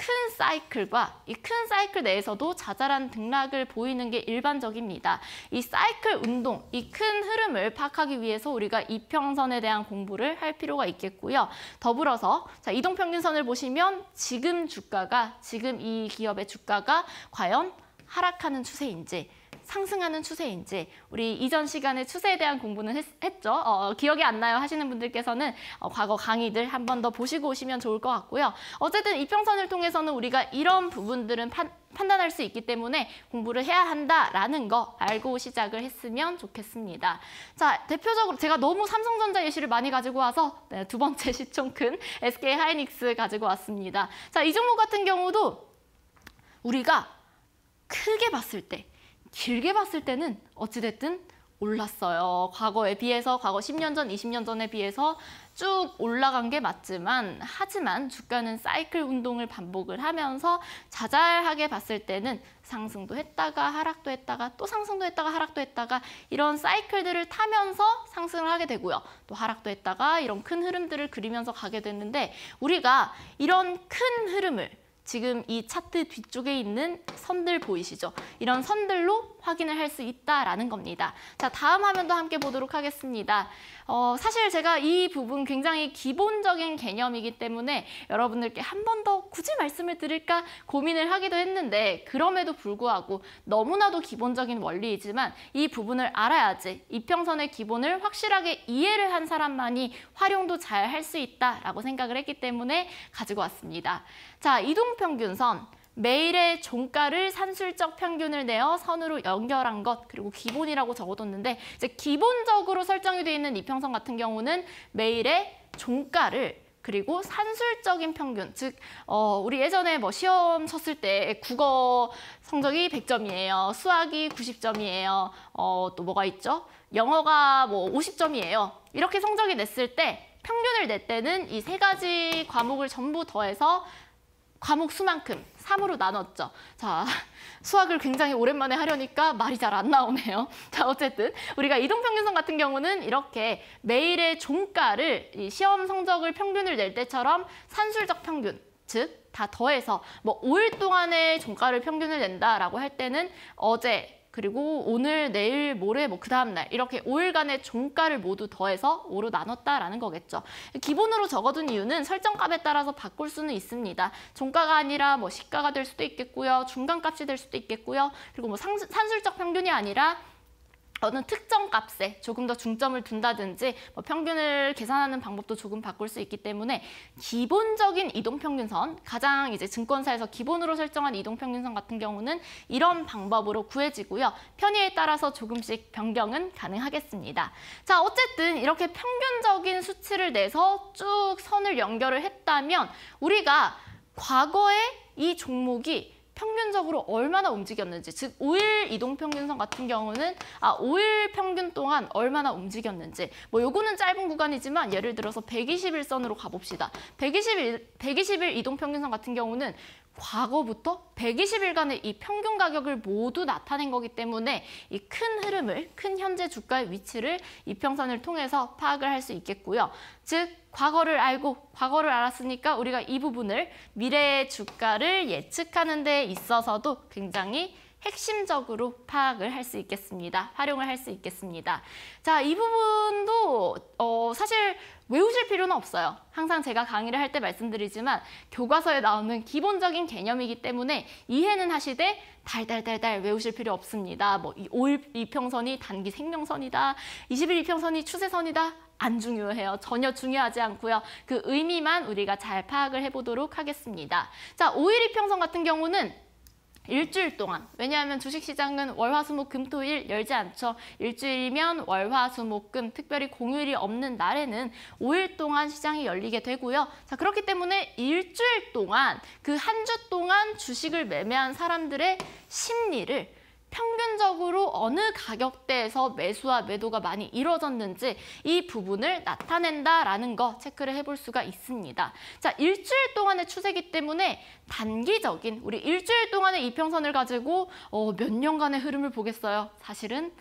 큰 사이클과 이 큰 사이클 내에서도 자잘한 등락을 보이는 게 일반적입니다. 이 사이클 운동, 이 큰 흐름을 파악하기 위해서 우리가 이평선에 대한 공부를 할 필요가 있겠고요. 더불어서 자 이동평균선을 보시면 지금 주가가 지금 이 기업의 주가가 과연 하락하는 추세인지 상승하는 추세인지 우리 이전 시간에 추세에 대한 공부는 했, 죠 어, 기억이 안 나요 하시는 분들께서는 어, 과거 강의들 한 번 더 보시고 오시면 좋을 것 같고요. 어쨌든 이평선을 통해서는 우리가 이런 부분들은 판, 판단할 수 있기 때문에 공부를 해야 한다라는 거 알고 시작을 했으면 좋겠습니다. 자, 대표적으로 제가 너무 삼성전자 예시를 많이 가지고 와서 네, 두 번째 [LAUGHS] 시총 큰 SK 하이닉스 가지고 왔습니다. 자, 이 종목 같은 경우도 우리가 크게 봤을 때 길게 봤을 때는 어찌됐든 올랐어요. 과거에 비해서 과거 10년 전, 20년 전에 비해서 쭉 올라간 게 맞지만 하지만 주가는 사이클 운동을 반복을 하면서 자잘하게 봤을 때는 상승도 했다가 하락도 했다가 또 상승도 했다가 하락도 했다가 이런 사이클들을 타면서 상승을 하게 되고요. 또 하락도 했다가 이런 큰 흐름들을 그리면서 가게 됐는데 우리가 이런 큰 흐름을 지금 이 차트 뒤쪽에 있는 선들 보이시죠? 이런 선들로 확인을 할 수 있다라는 겁니다. 자, 다음 화면도 함께 보도록 하겠습니다. 어, 사실 제가 이 부분 굉장히 기본적인 개념이기 때문에 여러분들께 한 번 더 굳이 말씀을 드릴까 고민을 하기도 했는데 그럼에도 불구하고 너무나도 기본적인 원리이지만 이 부분을 알아야지 이평선의 기본을 확실하게 이해를 한 사람만이 활용도 잘 할 수 있다라고 생각을 했기 때문에 가지고 왔습니다. 자, 이동평균선. 매일의 종가를 산술적 평균을 내어 선으로 연결한 것 그리고 기본이라고 적어뒀는데 이제 기본적으로 설정이 되어 있는 이평선 같은 경우는 매일의 종가를 그리고 산술적인 평균, 즉 어, 우리 예전에 뭐 시험 쳤을 때 국어 성적이 100점이에요. 수학이 90점이에요. 어, 또 뭐가 있죠? 영어가 뭐 50점이에요. 이렇게 성적이 냈을 때 평균을 낼 때는 이 세 가지 과목을 전부 더해서 과목 수만큼 3으로 나눴죠. 자, [LAUGHS] 수학을 굉장히 오랜만에 하려니까 말이 잘 안 나오네요. [LAUGHS] 자, 어쨌든 우리가 이동평균선 같은 경우는 이렇게 매일의 종가를 이 시험 성적을 평균을 낼 때처럼 산술적 평균, 즉 다 더해서 뭐 5일 동안의 종가를 평균을 낸다라고 할 때는 어제 그리고 오늘, 내일, 모레, 뭐 그 다음날 이렇게 5일간의 종가를 모두 더해서 5로 나눴다라는 거겠죠. 기본으로 적어둔 이유는 설정값에 따라서 바꿀 수는 있습니다. 종가가 아니라 뭐 시가가 될 수도 있겠고요. 중간값이 될 수도 있겠고요. 그리고 뭐 상, 산술적 평균이 아니라 어느 특정 값에 조금 더 중점을 둔다든지 뭐 평균을 계산하는 방법도 조금 바꿀 수 있기 때문에 기본적인 이동평균선, 가장 이제 증권사에서 기본으로 설정한 이동평균선 같은 경우는 이런 방법으로 구해지고요. 편의에 따라서 조금씩 변경은 가능하겠습니다. 자, 어쨌든 이렇게 평균적인 수치를 내서 쭉 선을 연결을 했다면 우리가 과거에 이 종목이 평균적으로 얼마나 움직였는지 즉 5일 이동평균선 같은 경우는 아 5일 평균 동안 얼마나 움직였는지 뭐 요거는 짧은 구간이지만 예를 들어서 121선으로 가봅시다. 121, 121 이동평균선 같은 경우는 과거부터 120일간의 이 평균 가격을 모두 나타낸 거기 때문에 이 큰 흐름을, 큰 현재 주가의 위치를 이평선을 통해서 파악을 할 수 있겠고요. 즉, 과거를 알고 과거를 알았으니까 우리가 이 부분을 미래의 주가를 예측하는 데 있어서도 굉장히 핵심적으로 파악을 할 수 있겠습니다. 활용을 할 수 있겠습니다. 자, 이 부분도 어, 사실 외우실 필요는 없어요. 항상 제가 강의를 할 때 말씀드리지만 교과서에 나오는 기본적인 개념이기 때문에 이해는 하시되 달달달달 외우실 필요 없습니다. 뭐 5일 이평선이 단기 생명선이다. 20일 이평선이 추세선이다. 안 중요해요. 전혀 중요하지 않고요. 그 의미만 우리가 잘 파악을 해보도록 하겠습니다. 자, 5일 이평선 같은 경우는 일주일 동안 왜냐하면 주식시장은 월화수목금토일 열지 않죠. 일주일이면 월화수목금 특별히 공휴일이 없는 날에는 5일 동안 시장이 열리게 되고요. 자 그렇기 때문에 일주일 동안 그 한 주 동안 주식을 매매한 사람들의 심리를 평균적으로 어느 가격대에서 매수와 매도가 많이 이루어졌는지 이 부분을 나타낸다라는 거 체크를 해볼 수가 있습니다. 자, 일주일 동안의 추세기 때문에 단기적인 우리 일주일 동안의 이평선을 가지고 어, 몇 년간의 흐름을 보겠어요. 사실은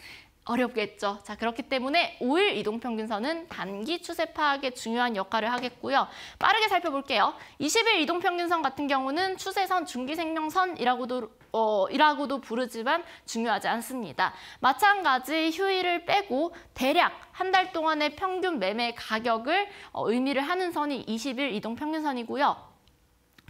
어렵겠죠. 자, 그렇기 때문에 5일 이동평균선은 단기 추세 파악에 중요한 역할을 하겠고요. 빠르게 살펴볼게요. 20일 이동평균선 같은 경우는 추세선 중기생명선이라고도 어, 이라고도 부르지만 중요하지 않습니다. 마찬가지 휴일을 빼고 대략 한 달 동안의 평균 매매 가격을 어, 의미를 하는 선이 20일 이동평균선이고요.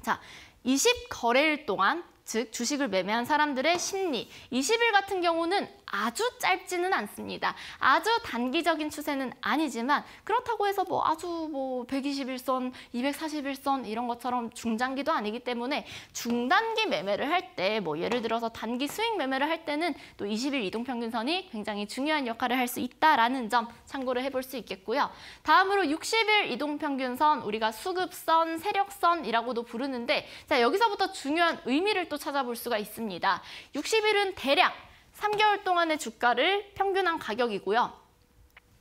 자, 20 거래일 동안 즉 주식을 매매한 사람들의 심리 20일 같은 경우는 아주 짧지는 않습니다. 아주 단기적인 추세는 아니지만 그렇다고 해서 뭐 아주 뭐 121선, 241선 이런 것처럼 중장기도 아니기 때문에 중단기 매매를 할 때 뭐 예를 들어서 단기 수익 매매를 할 때는 또 20일 이동평균선이 굉장히 중요한 역할을 할 수 있다라는 점 참고를 해볼 수 있겠고요. 다음으로 60일 이동평균선 우리가 수급선, 세력선이라고도 부르는데 자 여기서부터 중요한 의미를 또 찾아볼 수가 있습니다. 60일은 대략 3개월 동안의 주가를 평균한 가격이고요.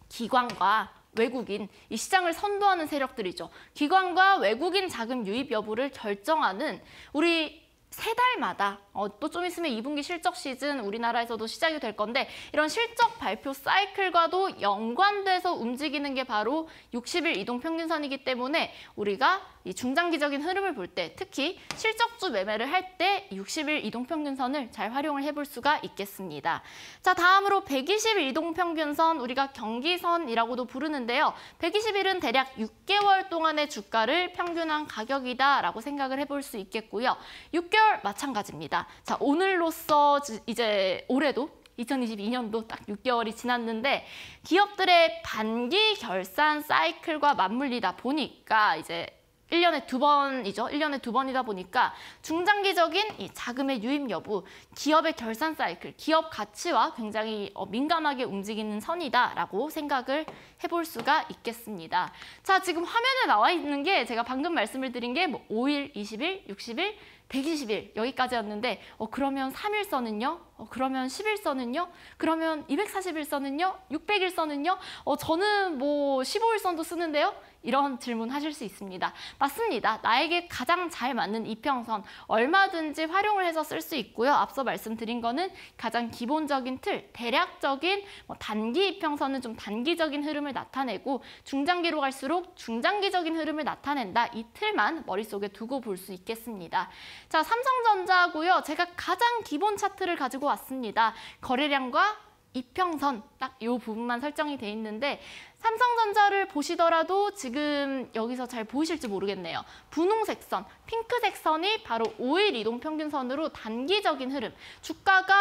기관과 외국인, 이 시장을 선도하는 세력들이죠. 기관과 외국인 자금 유입 여부를 결정하는 우리 세 달마다 어, 또 좀 있으면 2분기 실적 시즌 우리나라에서도 시작이 될 건데 이런 실적 발표 사이클과도 연관돼서 움직이는 게 바로 60일 이동 평균선이기 때문에 우리가 이 중장기적인 흐름을 볼 때 특히 실적주 매매를 할 때 60일 이동 평균선을 잘 활용을 해볼 수가 있겠습니다. 자 다음으로 120일 이동 평균선 우리가 경기선이라고도 부르는데요. 120일은 대략 6개월 동안의 주가를 평균한 가격이다라고 생각을 해볼 수 있겠고요. 6개월 마찬가지입니다. 자 오늘로써 이제 올해도 2022년도 딱 6개월이 지났는데 기업들의 반기 결산 사이클과 맞물리다 보니까 이제 1년에 두 번이죠. 1년에 두 번이다 보니까 중장기적인 이 자금의 유입 여부, 기업의 결산 사이클, 기업 가치와 굉장히 어, 민감하게 움직이는 선이다라고 생각을 해볼 수가 있겠습니다. 자, 지금 화면에 나와 있는 게 제가 방금 말씀을 드린 게 뭐 5일, 20일, 60일, 120일 여기까지였는데 어 그러면 3일선은요? 어 그러면 10일선은요? 그러면 241선은요? 600일선은요? 어 저는 뭐 15일선도 쓰는데요? 이런 질문 하실 수 있습니다. 맞습니다. 나에게 가장 잘 맞는 이평선 얼마든지 활용을 해서 쓸 수 있고요. 앞서 말씀드린 거는 가장 기본적인 틀, 대략적인 뭐 단기 이평선은 좀 단기적인 흐름을 나타내고 중장기로 갈수록 중장기적인 흐름을 나타낸다. 이 틀만 머릿속에 두고 볼 수 있겠습니다. 자, 삼성전자고요. 제가 가장 기본 차트를 가지고 왔습니다. 거래량과 이평선 딱 이 부분만 설정이 돼 있는데 삼성전자를 보시더라도 지금 여기서 잘 보이실지 모르겠네요. 분홍색 선, 핑크색 선이 바로 5일 이동 평균선으로 단기적인 흐름, 주가가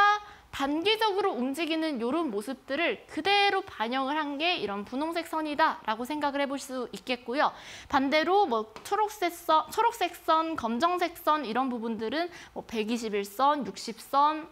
단기적으로 움직이는 이런 모습들을 그대로 반영을 한 게 이런 분홍색 선이다라고 생각을 해볼 수 있겠고요. 반대로 뭐 초록색 선, 초록색 선, 검정색 선 이런 부분들은 뭐 121선, 60선,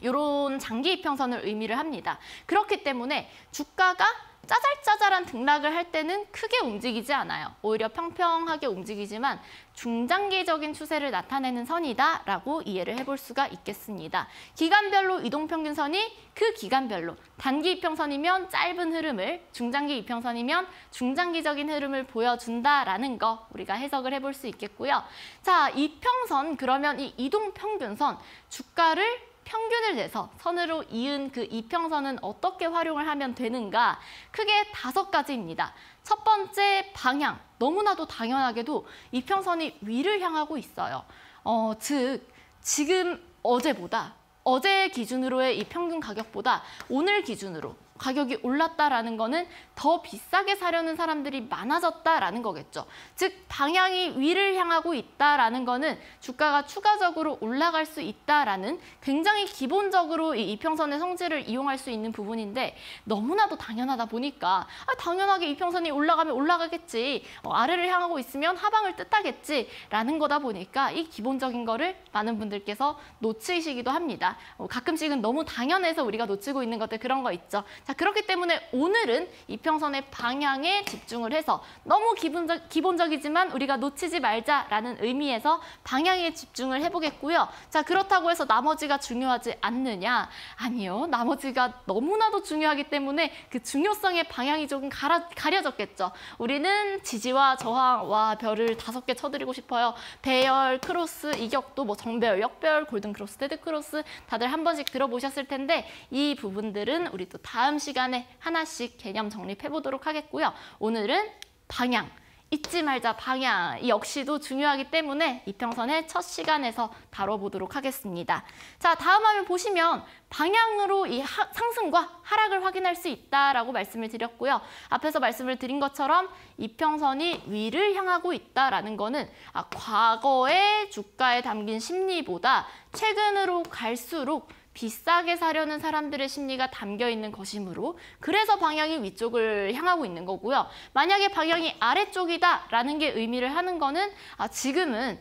이런 장기 이평선을 의미를 합니다. 그렇기 때문에 주가가 짜잘짜잘한 등락을 할 때는 크게 움직이지 않아요. 오히려 평평하게 움직이지만 중장기적인 추세를 나타내는 선이다라고 이해를 해볼 수가 있겠습니다. 기간별로 이동평균선이 그 기간별로 단기 이평선이면 짧은 흐름을, 중장기 이평선이면 중장기적인 흐름을 보여준다라는 거 우리가 해석을 해볼 수 있겠고요. 자, 이평선 그러면 이 이동평균선 주가를 평균을 내서 선으로 이은 그 이평선은 어떻게 활용을 하면 되는가? 크게 다섯 가지입니다. 첫 번째 방향, 너무나도 당연하게도 이평선이 위를 향하고 있어요. 어, 즉 지금 어제보다 어제 기준으로의 이 평균 가격보다 오늘 기준으로 가격이 올랐다라는 거는 더 비싸게 사려는 사람들이 많아졌다라는 거겠죠. 즉 방향이 위를 향하고 있다라는 거는 주가가 추가적으로 올라갈 수 있다라는 굉장히 기본적으로 이 이평선의 성질을 이용할 수 있는 부분인데 너무나도 당연하다 보니까 아, 당연하게 이평선이 올라가면 올라가겠지 어, 아래를 향하고 있으면 하방을 뜻하겠지라는 거다 보니까 이 기본적인 거를 많은 분들께서 놓치시기도 합니다. 어, 가끔씩은 너무 당연해서 우리가 놓치고 있는 것들 그런 거 있죠. 자 그렇기 때문에 오늘은 이평선의 방향에 집중을 해서 너무 기본적, 기본적이지만 우리가 놓치지 말자라는 의미에서 방향에 집중을 해보겠고요. 자 그렇다고 해서 나머지가 중요하지 않느냐? 아니요. 나머지가 너무나도 중요하기 때문에 그 중요성의 방향이 조금 가라, 가려졌겠죠. 우리는 지지와 저항, 와 별을 다섯 개 쳐드리고 싶어요. 배열, 크로스, 이격도, 뭐 정배열, 역배열, 골든 크로스, 데드 크로스 다들 한 번씩 들어보셨을 텐데 이 부분들은 우리 또 다음 시간에 하나씩 개념 정립해 보도록 하겠고요. 오늘은 방향, 잊지 말자 방향 이 역시도 중요하기 때문에 이평선의 첫 시간에서 다뤄보도록 하겠습니다. 자 다음 화면 보시면 방향으로 이 하, 상승과 하락을 확인할 수 있다라고 말씀을 드렸고요. 앞에서 말씀을 드린 것처럼 이평선이 위를 향하고 있다라는 거는 아, 과거의 주가에 담긴 심리보다 최근으로 갈수록 비싸게 사려는 사람들의 심리가 담겨 있는 것이므로 그래서 방향이 위쪽을 향하고 있는 거고요. 만약에 방향이 아래쪽이다라는 게 의미를 하는 거는 아, 지금은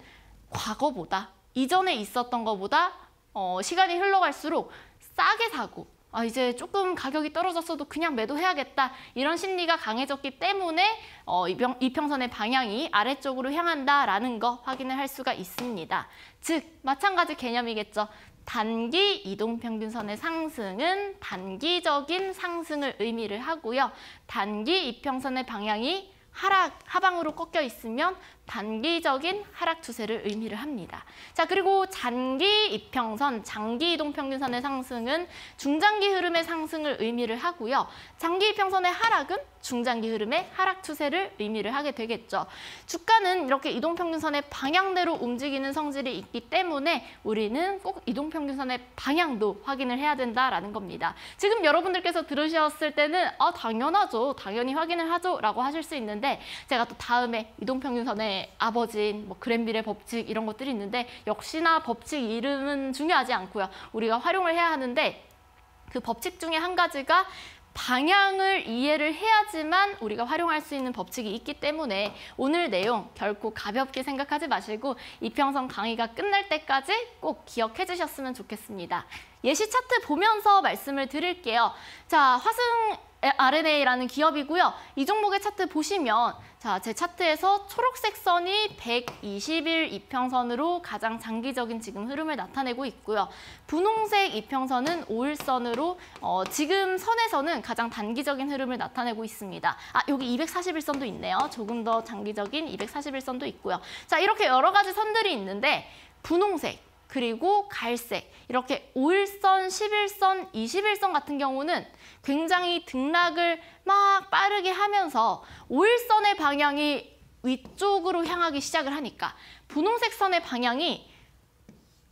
과거보다 이전에 있었던 것보다 어, 시간이 흘러갈수록 싸게 사고 아, 이제 조금 가격이 떨어졌어도 그냥 매도해야겠다 이런 심리가 강해졌기 때문에 어, 이평, 이평선의 방향이 아래쪽으로 향한다라는 거 확인을 할 수가 있습니다. 즉 마찬가지 개념이겠죠. 단기 이동평균선의 상승은 단기적인 상승을 의미를 하고요. 단기 이평선의 방향이 하락, 하방으로 꺾여 있으면 단기적인 하락 추세를 의미를 합니다. 자 그리고 장기 이평선, 장기 이동 평균선의 상승은 중장기 흐름의 상승을 의미를 하고요. 장기 이평선의 하락은 중장기 흐름의 하락 추세를 의미를 하게 되겠죠. 주가는 이렇게 이동 평균선의 방향대로 움직이는 성질이 있기 때문에 우리는 꼭 이동 평균선의 방향도 확인을 해야 된다라는 겁니다. 지금 여러분들께서 들으셨을 때는 아 당연하죠. 당연히 확인을 하죠 라고 하실 수 있는데 제가 또 다음에 이동 평균선의 아버지인 뭐 그랜빌의 법칙 이런 것들이 있는데 역시나 법칙 이름은 중요하지 않고요. 우리가 활용을 해야 하는데 그 법칙 중에 한 가지가 방향을 이해를 해야지만 우리가 활용할 수 있는 법칙이 있기 때문에 오늘 내용 결코 가볍게 생각하지 마시고 이평선 강의가 끝날 때까지 꼭 기억해 주셨으면 좋겠습니다. 예시 차트 보면서 말씀을 드릴게요. 자, 화승 RNA라는 기업이고요. 이 종목의 차트 보시면 자, 제 차트에서 초록색 선이 120일 이평선으로 가장 장기적인 지금 흐름을 나타내고 있고요. 분홍색 이평선은 5일선으로 어, 지금 선에서는 가장 단기적인 흐름을 나타내고 있습니다. 아, 여기 241선도 있네요. 조금 더 장기적인 241선도 있고요. 자, 이렇게 여러 가지 선들이 있는데 분홍색, 그리고 갈색. 이렇게 5일선, 11선, 21선 같은 경우는 굉장히 등락을 막 빠르게 하면서 5일선의 방향이 위쪽으로 향하기 시작을 하니까 분홍색 선의 방향이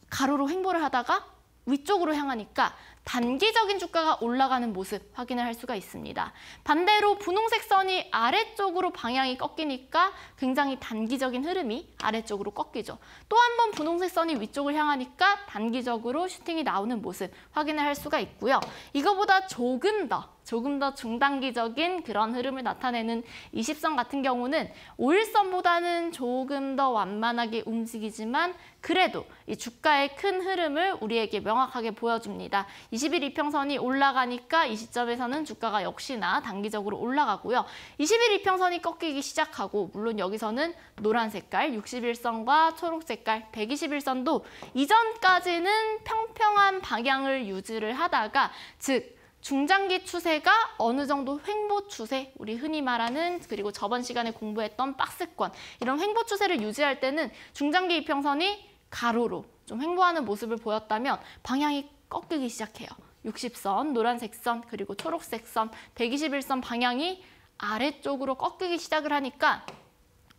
가로로 횡보를 하다가 위쪽으로 향하니까 단기적인 주가가 올라가는 모습 확인을 할 수가 있습니다. 반대로 분홍색 선이 아래쪽으로 방향이 꺾이니까 굉장히 단기적인 흐름이 아래쪽으로 꺾이죠. 또 한 번 분홍색 선이 위쪽을 향하니까 단기적으로 슈팅이 나오는 모습 확인을 할 수가 있고요. 이거보다 조금 더 조금 더 중단기적인 그런 흐름을 나타내는 20선 같은 경우는 5일선보다는 조금 더 완만하게 움직이지만 그래도 이 주가의 큰 흐름을 우리에게 명확하게 보여줍니다. 20일 이평선이 올라가니까 이 시점에서는 주가가 역시나 단기적으로 올라가고요. 20일 이평선이 꺾이기 시작하고 물론 여기서는 노란 색깔 61선과 초록 색깔 121선도 이전까지는 평평한 방향을 유지를 하다가 즉 중장기 추세가 어느 정도 횡보 추세, 우리 흔히 말하는 그리고 저번 시간에 공부했던 박스권 이런 횡보 추세를 유지할 때는 중장기 이평선이 가로로 좀 횡보하는 모습을 보였다면 방향이 꺾이기 시작해요. 60선, 노란색 선, 그리고 초록색 선, 121선 방향이 아래쪽으로 꺾이기 시작을 하니까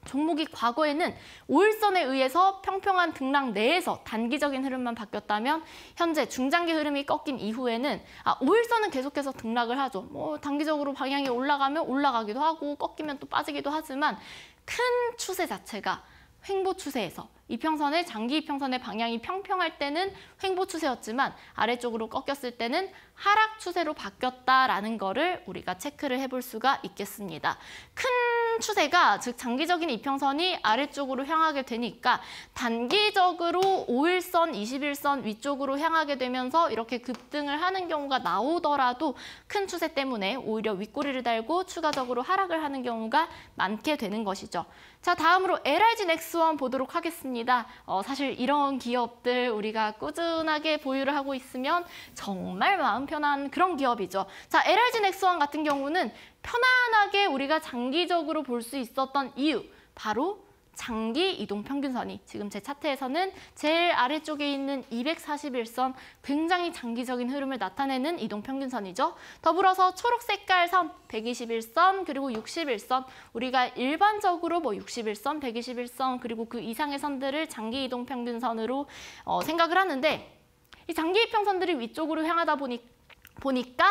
종목이 과거에는 5일선에 의해서 평평한 등락 내에서 단기적인 흐름만 바뀌었다면 현재 중장기 흐름이 꺾인 이후에는 아 5일선은 계속해서 등락을 하죠. 뭐 단기적으로 방향이 올라가면 올라가기도 하고 꺾이면 또 빠지기도 하지만 큰 추세 자체가 횡보 추세에서 이평선의 장기 이평선의 방향이 평평할 때는 횡보 추세였지만 아래쪽으로 꺾였을 때는 하락 추세로 바뀌었다라는 거를 우리가 체크를 해볼 수가 있겠습니다. 큰 추세가 즉 장기적인 이평선이 아래쪽으로 향하게 되니까 단기적으로 5일선, 21선 위쪽으로 향하게 되면서 이렇게 급등을 하는 경우가 나오더라도 큰 추세 때문에 오히려 윗꼬리를 달고 추가적으로 하락을 하는 경우가 많게 되는 것이죠. 자 다음으로 LRG 넥스원 보도록 하겠습니다. 어, 사실 이런 기업들 우리가 꾸준하게 보유를 하고 있으면 정말 마음 편한 그런 기업이죠. 자 LRG 넥스원 같은 경우는 편안하게 우리가 장기적으로 볼 수 있었던 이유 바로 장기 이동 평균선이 지금 제 차트에서는 제일 아래쪽에 있는 241선 굉장히 장기적인 흐름을 나타내는 이동 평균선이죠. 더불어서 초록 색깔 선 121선 그리고 61선 우리가 일반적으로 뭐 61선, 121선 그리고 그 이상의 선들을 장기 이동 평균선으로 어, 생각을 하는데 이 장기 이평선들이 위쪽으로 향하다 보니, 보니까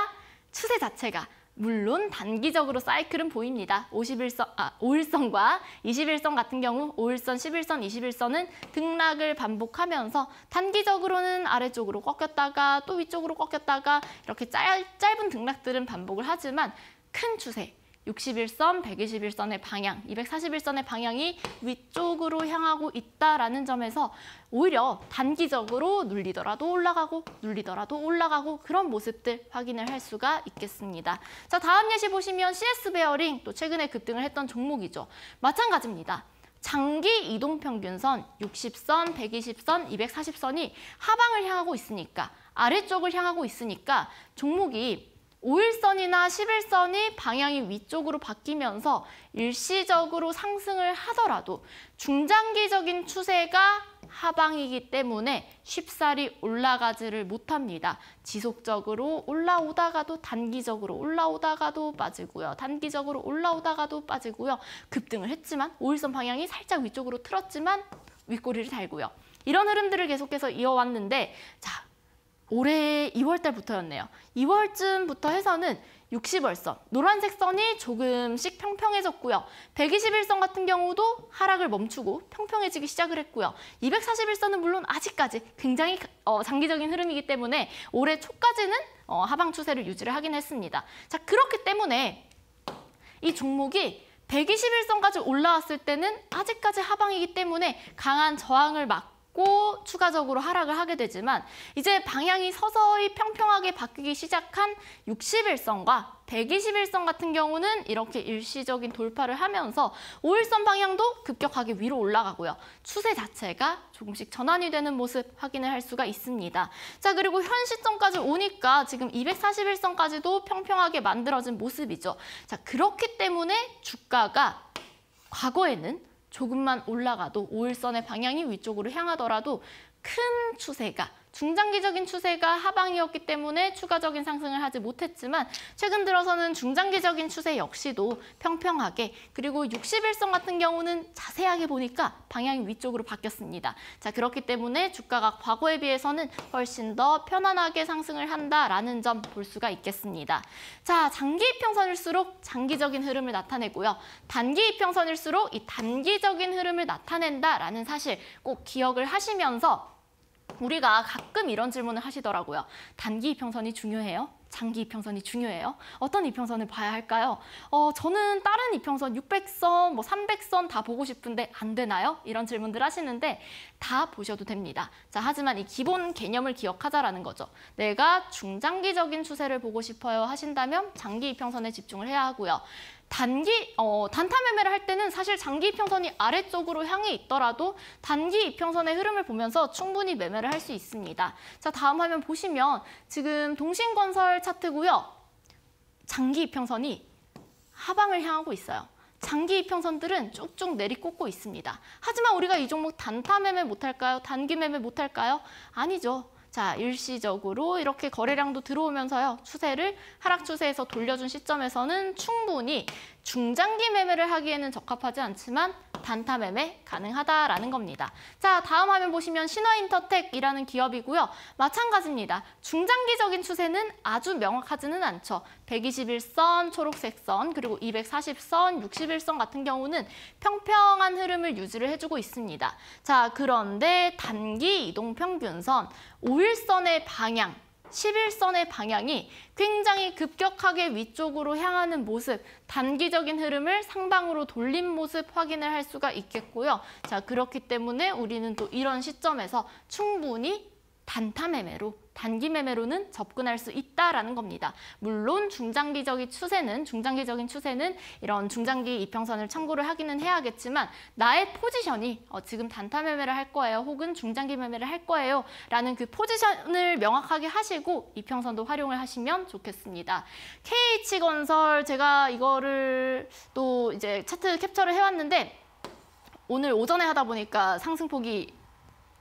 추세 자체가 물론 단기적으로 사이클은 보입니다. 51선, 아, 5일선과 21선 같은 경우 5일선, 11선, 21선은 등락을 반복하면서 단기적으로는 아래쪽으로 꺾였다가 또 위쪽으로 꺾였다가 이렇게 짧, 짧은 등락들은 반복을 하지만 큰 추세, 61선, 121선의 방향, 241선의 방향이 위쪽으로 향하고 있다라는 점에서 오히려 단기적으로 눌리더라도 올라가고 눌리더라도 올라가고 그런 모습들 확인을 할 수가 있겠습니다. 자, 다음 예시 보시면 CS 베어링 또 최근에 급등을 했던 종목이죠. 마찬가지입니다. 장기 이동평균선 60선, 120선, 240선이 하방을 향하고 있으니까 아래쪽을 향하고 있으니까 종목이 5일선이나 11선이 방향이 위쪽으로 바뀌면서 일시적으로 상승을 하더라도 중장기적인 추세가 하방이기 때문에 쉽사리 올라가지를 못합니다. 지속적으로 올라오다가도 단기적으로 올라오다가도 빠지고요. 단기적으로 올라오다가도 빠지고요. 급등을 했지만 5일선 방향이 살짝 위쪽으로 틀었지만 윗꼬리를 달고요. 이런 흐름들을 계속해서 이어왔는데 자 올해 2월 달부터였네요. 2월쯤부터 해서는 60월선, 노란색 선이 조금씩 평평해졌고요. 121선 같은 경우도 하락을 멈추고 평평해지기 시작을 했고요. 241선은 물론 아직까지 굉장히 어, 장기적인 흐름이기 때문에 올해 초까지는 어, 하방 추세를 유지를 하긴 했습니다. 자, 그렇기 때문에 이 종목이 121선까지 올라왔을 때는 아직까지 하방이기 때문에 강한 저항을 막 받고 추가적으로 하락을 하게 되지만 이제 방향이 서서히 평평하게 바뀌기 시작한 60일선과 121선 같은 경우는 이렇게 일시적인 돌파를 하면서 5일선 방향도 급격하게 위로 올라가고요. 추세 자체가 조금씩 전환이 되는 모습 확인을 할 수가 있습니다. 자 그리고 현 시점까지 오니까 지금 241선까지도 평평하게 만들어진 모습이죠. 자 그렇기 때문에 주가가 과거에는 조금만 올라가도 5일선의 방향이 위쪽으로 향하더라도 큰 추세가 중장기적인 추세가 하방이었기 때문에 추가적인 상승을 하지 못했지만 최근 들어서는 중장기적인 추세 역시도 평평하게 그리고 61선 같은 경우는 자세하게 보니까 방향이 위쪽으로 바뀌었습니다. 자 그렇기 때문에 주가가 과거에 비해서는 훨씬 더 편안하게 상승을 한다라는 점 볼 수가 있겠습니다. 자 장기 이평선일수록 장기적인 흐름을 나타내고요. 단기 이평선일수록 이 단기적인 흐름을 나타낸다라는 사실 꼭 기억을 하시면서 우리가 가끔 이런 질문을 하시더라고요. 단기 이평선이 중요해요? 장기 이평선이 중요해요? 어떤 이평선을 봐야 할까요? 어, 저는 다른 이평선 600선, 뭐 300선 다 보고 싶은데 안 되나요? 이런 질문들 하시는데 다 보셔도 됩니다. 자, 하지만 이 기본 개념을 기억하자라는 거죠. 내가 중장기적인 추세를 보고 싶어요 하신다면 장기 이평선에 집중을 해야 하고요. 단기 어, 단타 매매를 할 때는 사실 장기 이평선이 아래쪽으로 향해 있더라도 단기 이평선의 흐름을 보면서 충분히 매매를 할 수 있습니다. 자 다음 화면 보시면 지금 동신건설 차트고요. 장기 이평선이 하방을 향하고 있어요. 장기 이평선들은 쭉쭉 내리꽂고 있습니다. 하지만 우리가 이 종목 단타 매매 못할까요? 단기 매매 못할까요? 아니죠. 자, 일시적으로 이렇게 거래량도 들어오면서요. 추세를 하락 추세에서 돌려준 시점에서는 충분히 중장기 매매를 하기에는 적합하지 않지만 단타 매매 가능하다라는 겁니다. 자, 다음 화면 보시면 신화인터텍이라는 기업이고요. 마찬가지입니다. 중장기적인 추세는 아주 명확하지는 않죠. 121선, 초록색 선, 그리고 240선, 61선 같은 경우는 평평한 흐름을 유지를 해주고 있습니다. 자, 그런데 단기 이동 평균선, 5일선의 방향, 11선의 방향이 굉장히 급격하게 위쪽으로 향하는 모습, 단기적인 흐름을 상방으로 돌린 모습 확인을 할 수가 있겠고요. 자, 그렇기 때문에 우리는 또 이런 시점에서 충분히 단타 매매로 단기 매매로는 접근할 수 있다라는 겁니다. 물론 중장기적인 추세는 중장기적인 추세는 이런 중장기 이평선을 참고를 하기는 해야겠지만 나의 포지션이 어, 지금 단타 매매를 할 거예요. 혹은 중장기 매매를 할 거예요. 라는 그 포지션을 명확하게 하시고 이평선도 활용을 하시면 좋겠습니다. KH건설 제가 이거를 또 이제 차트 캡처를 해왔는데 오늘 오전에 하다 보니까 상승폭이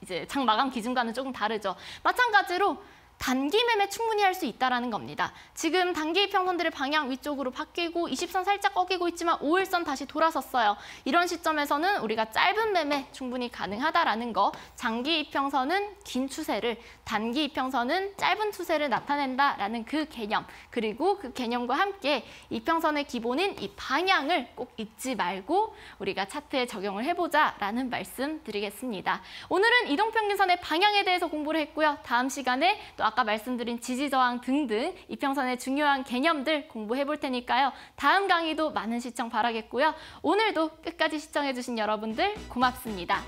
이제 장 마감 기준과는 조금 다르죠. 마찬가지로 단기 매매 충분히 할 수 있다는 겁니다. 지금 단기 평선들의 방향 위쪽으로 바뀌고 20선 살짝 꺾이고 있지만 5일선 다시 돌아섰어요. 이런 시점에서는 우리가 짧은 매매 충분히 가능하다라는 거. 장기 이평선은 긴 추세를, 단기 이평선은 짧은 추세를 나타낸다라는 그 개념. 그리고 그 개념과 함께 이평선의 기본인 이 방향을 꼭 잊지 말고 우리가 차트에 적용을 해보자라는 말씀 드리겠습니다. 오늘은 이동평균선의 방향에 대해서 공부를 했고요. 다음 시간에 또 아까 말씀드린 지지저항 등등 이평선의 중요한 개념들 공부해 볼 테니까요. 다음 강의도 많은 시청 바라겠고요. 오늘도 끝까지 시청해 주신 여러분들 고맙습니다.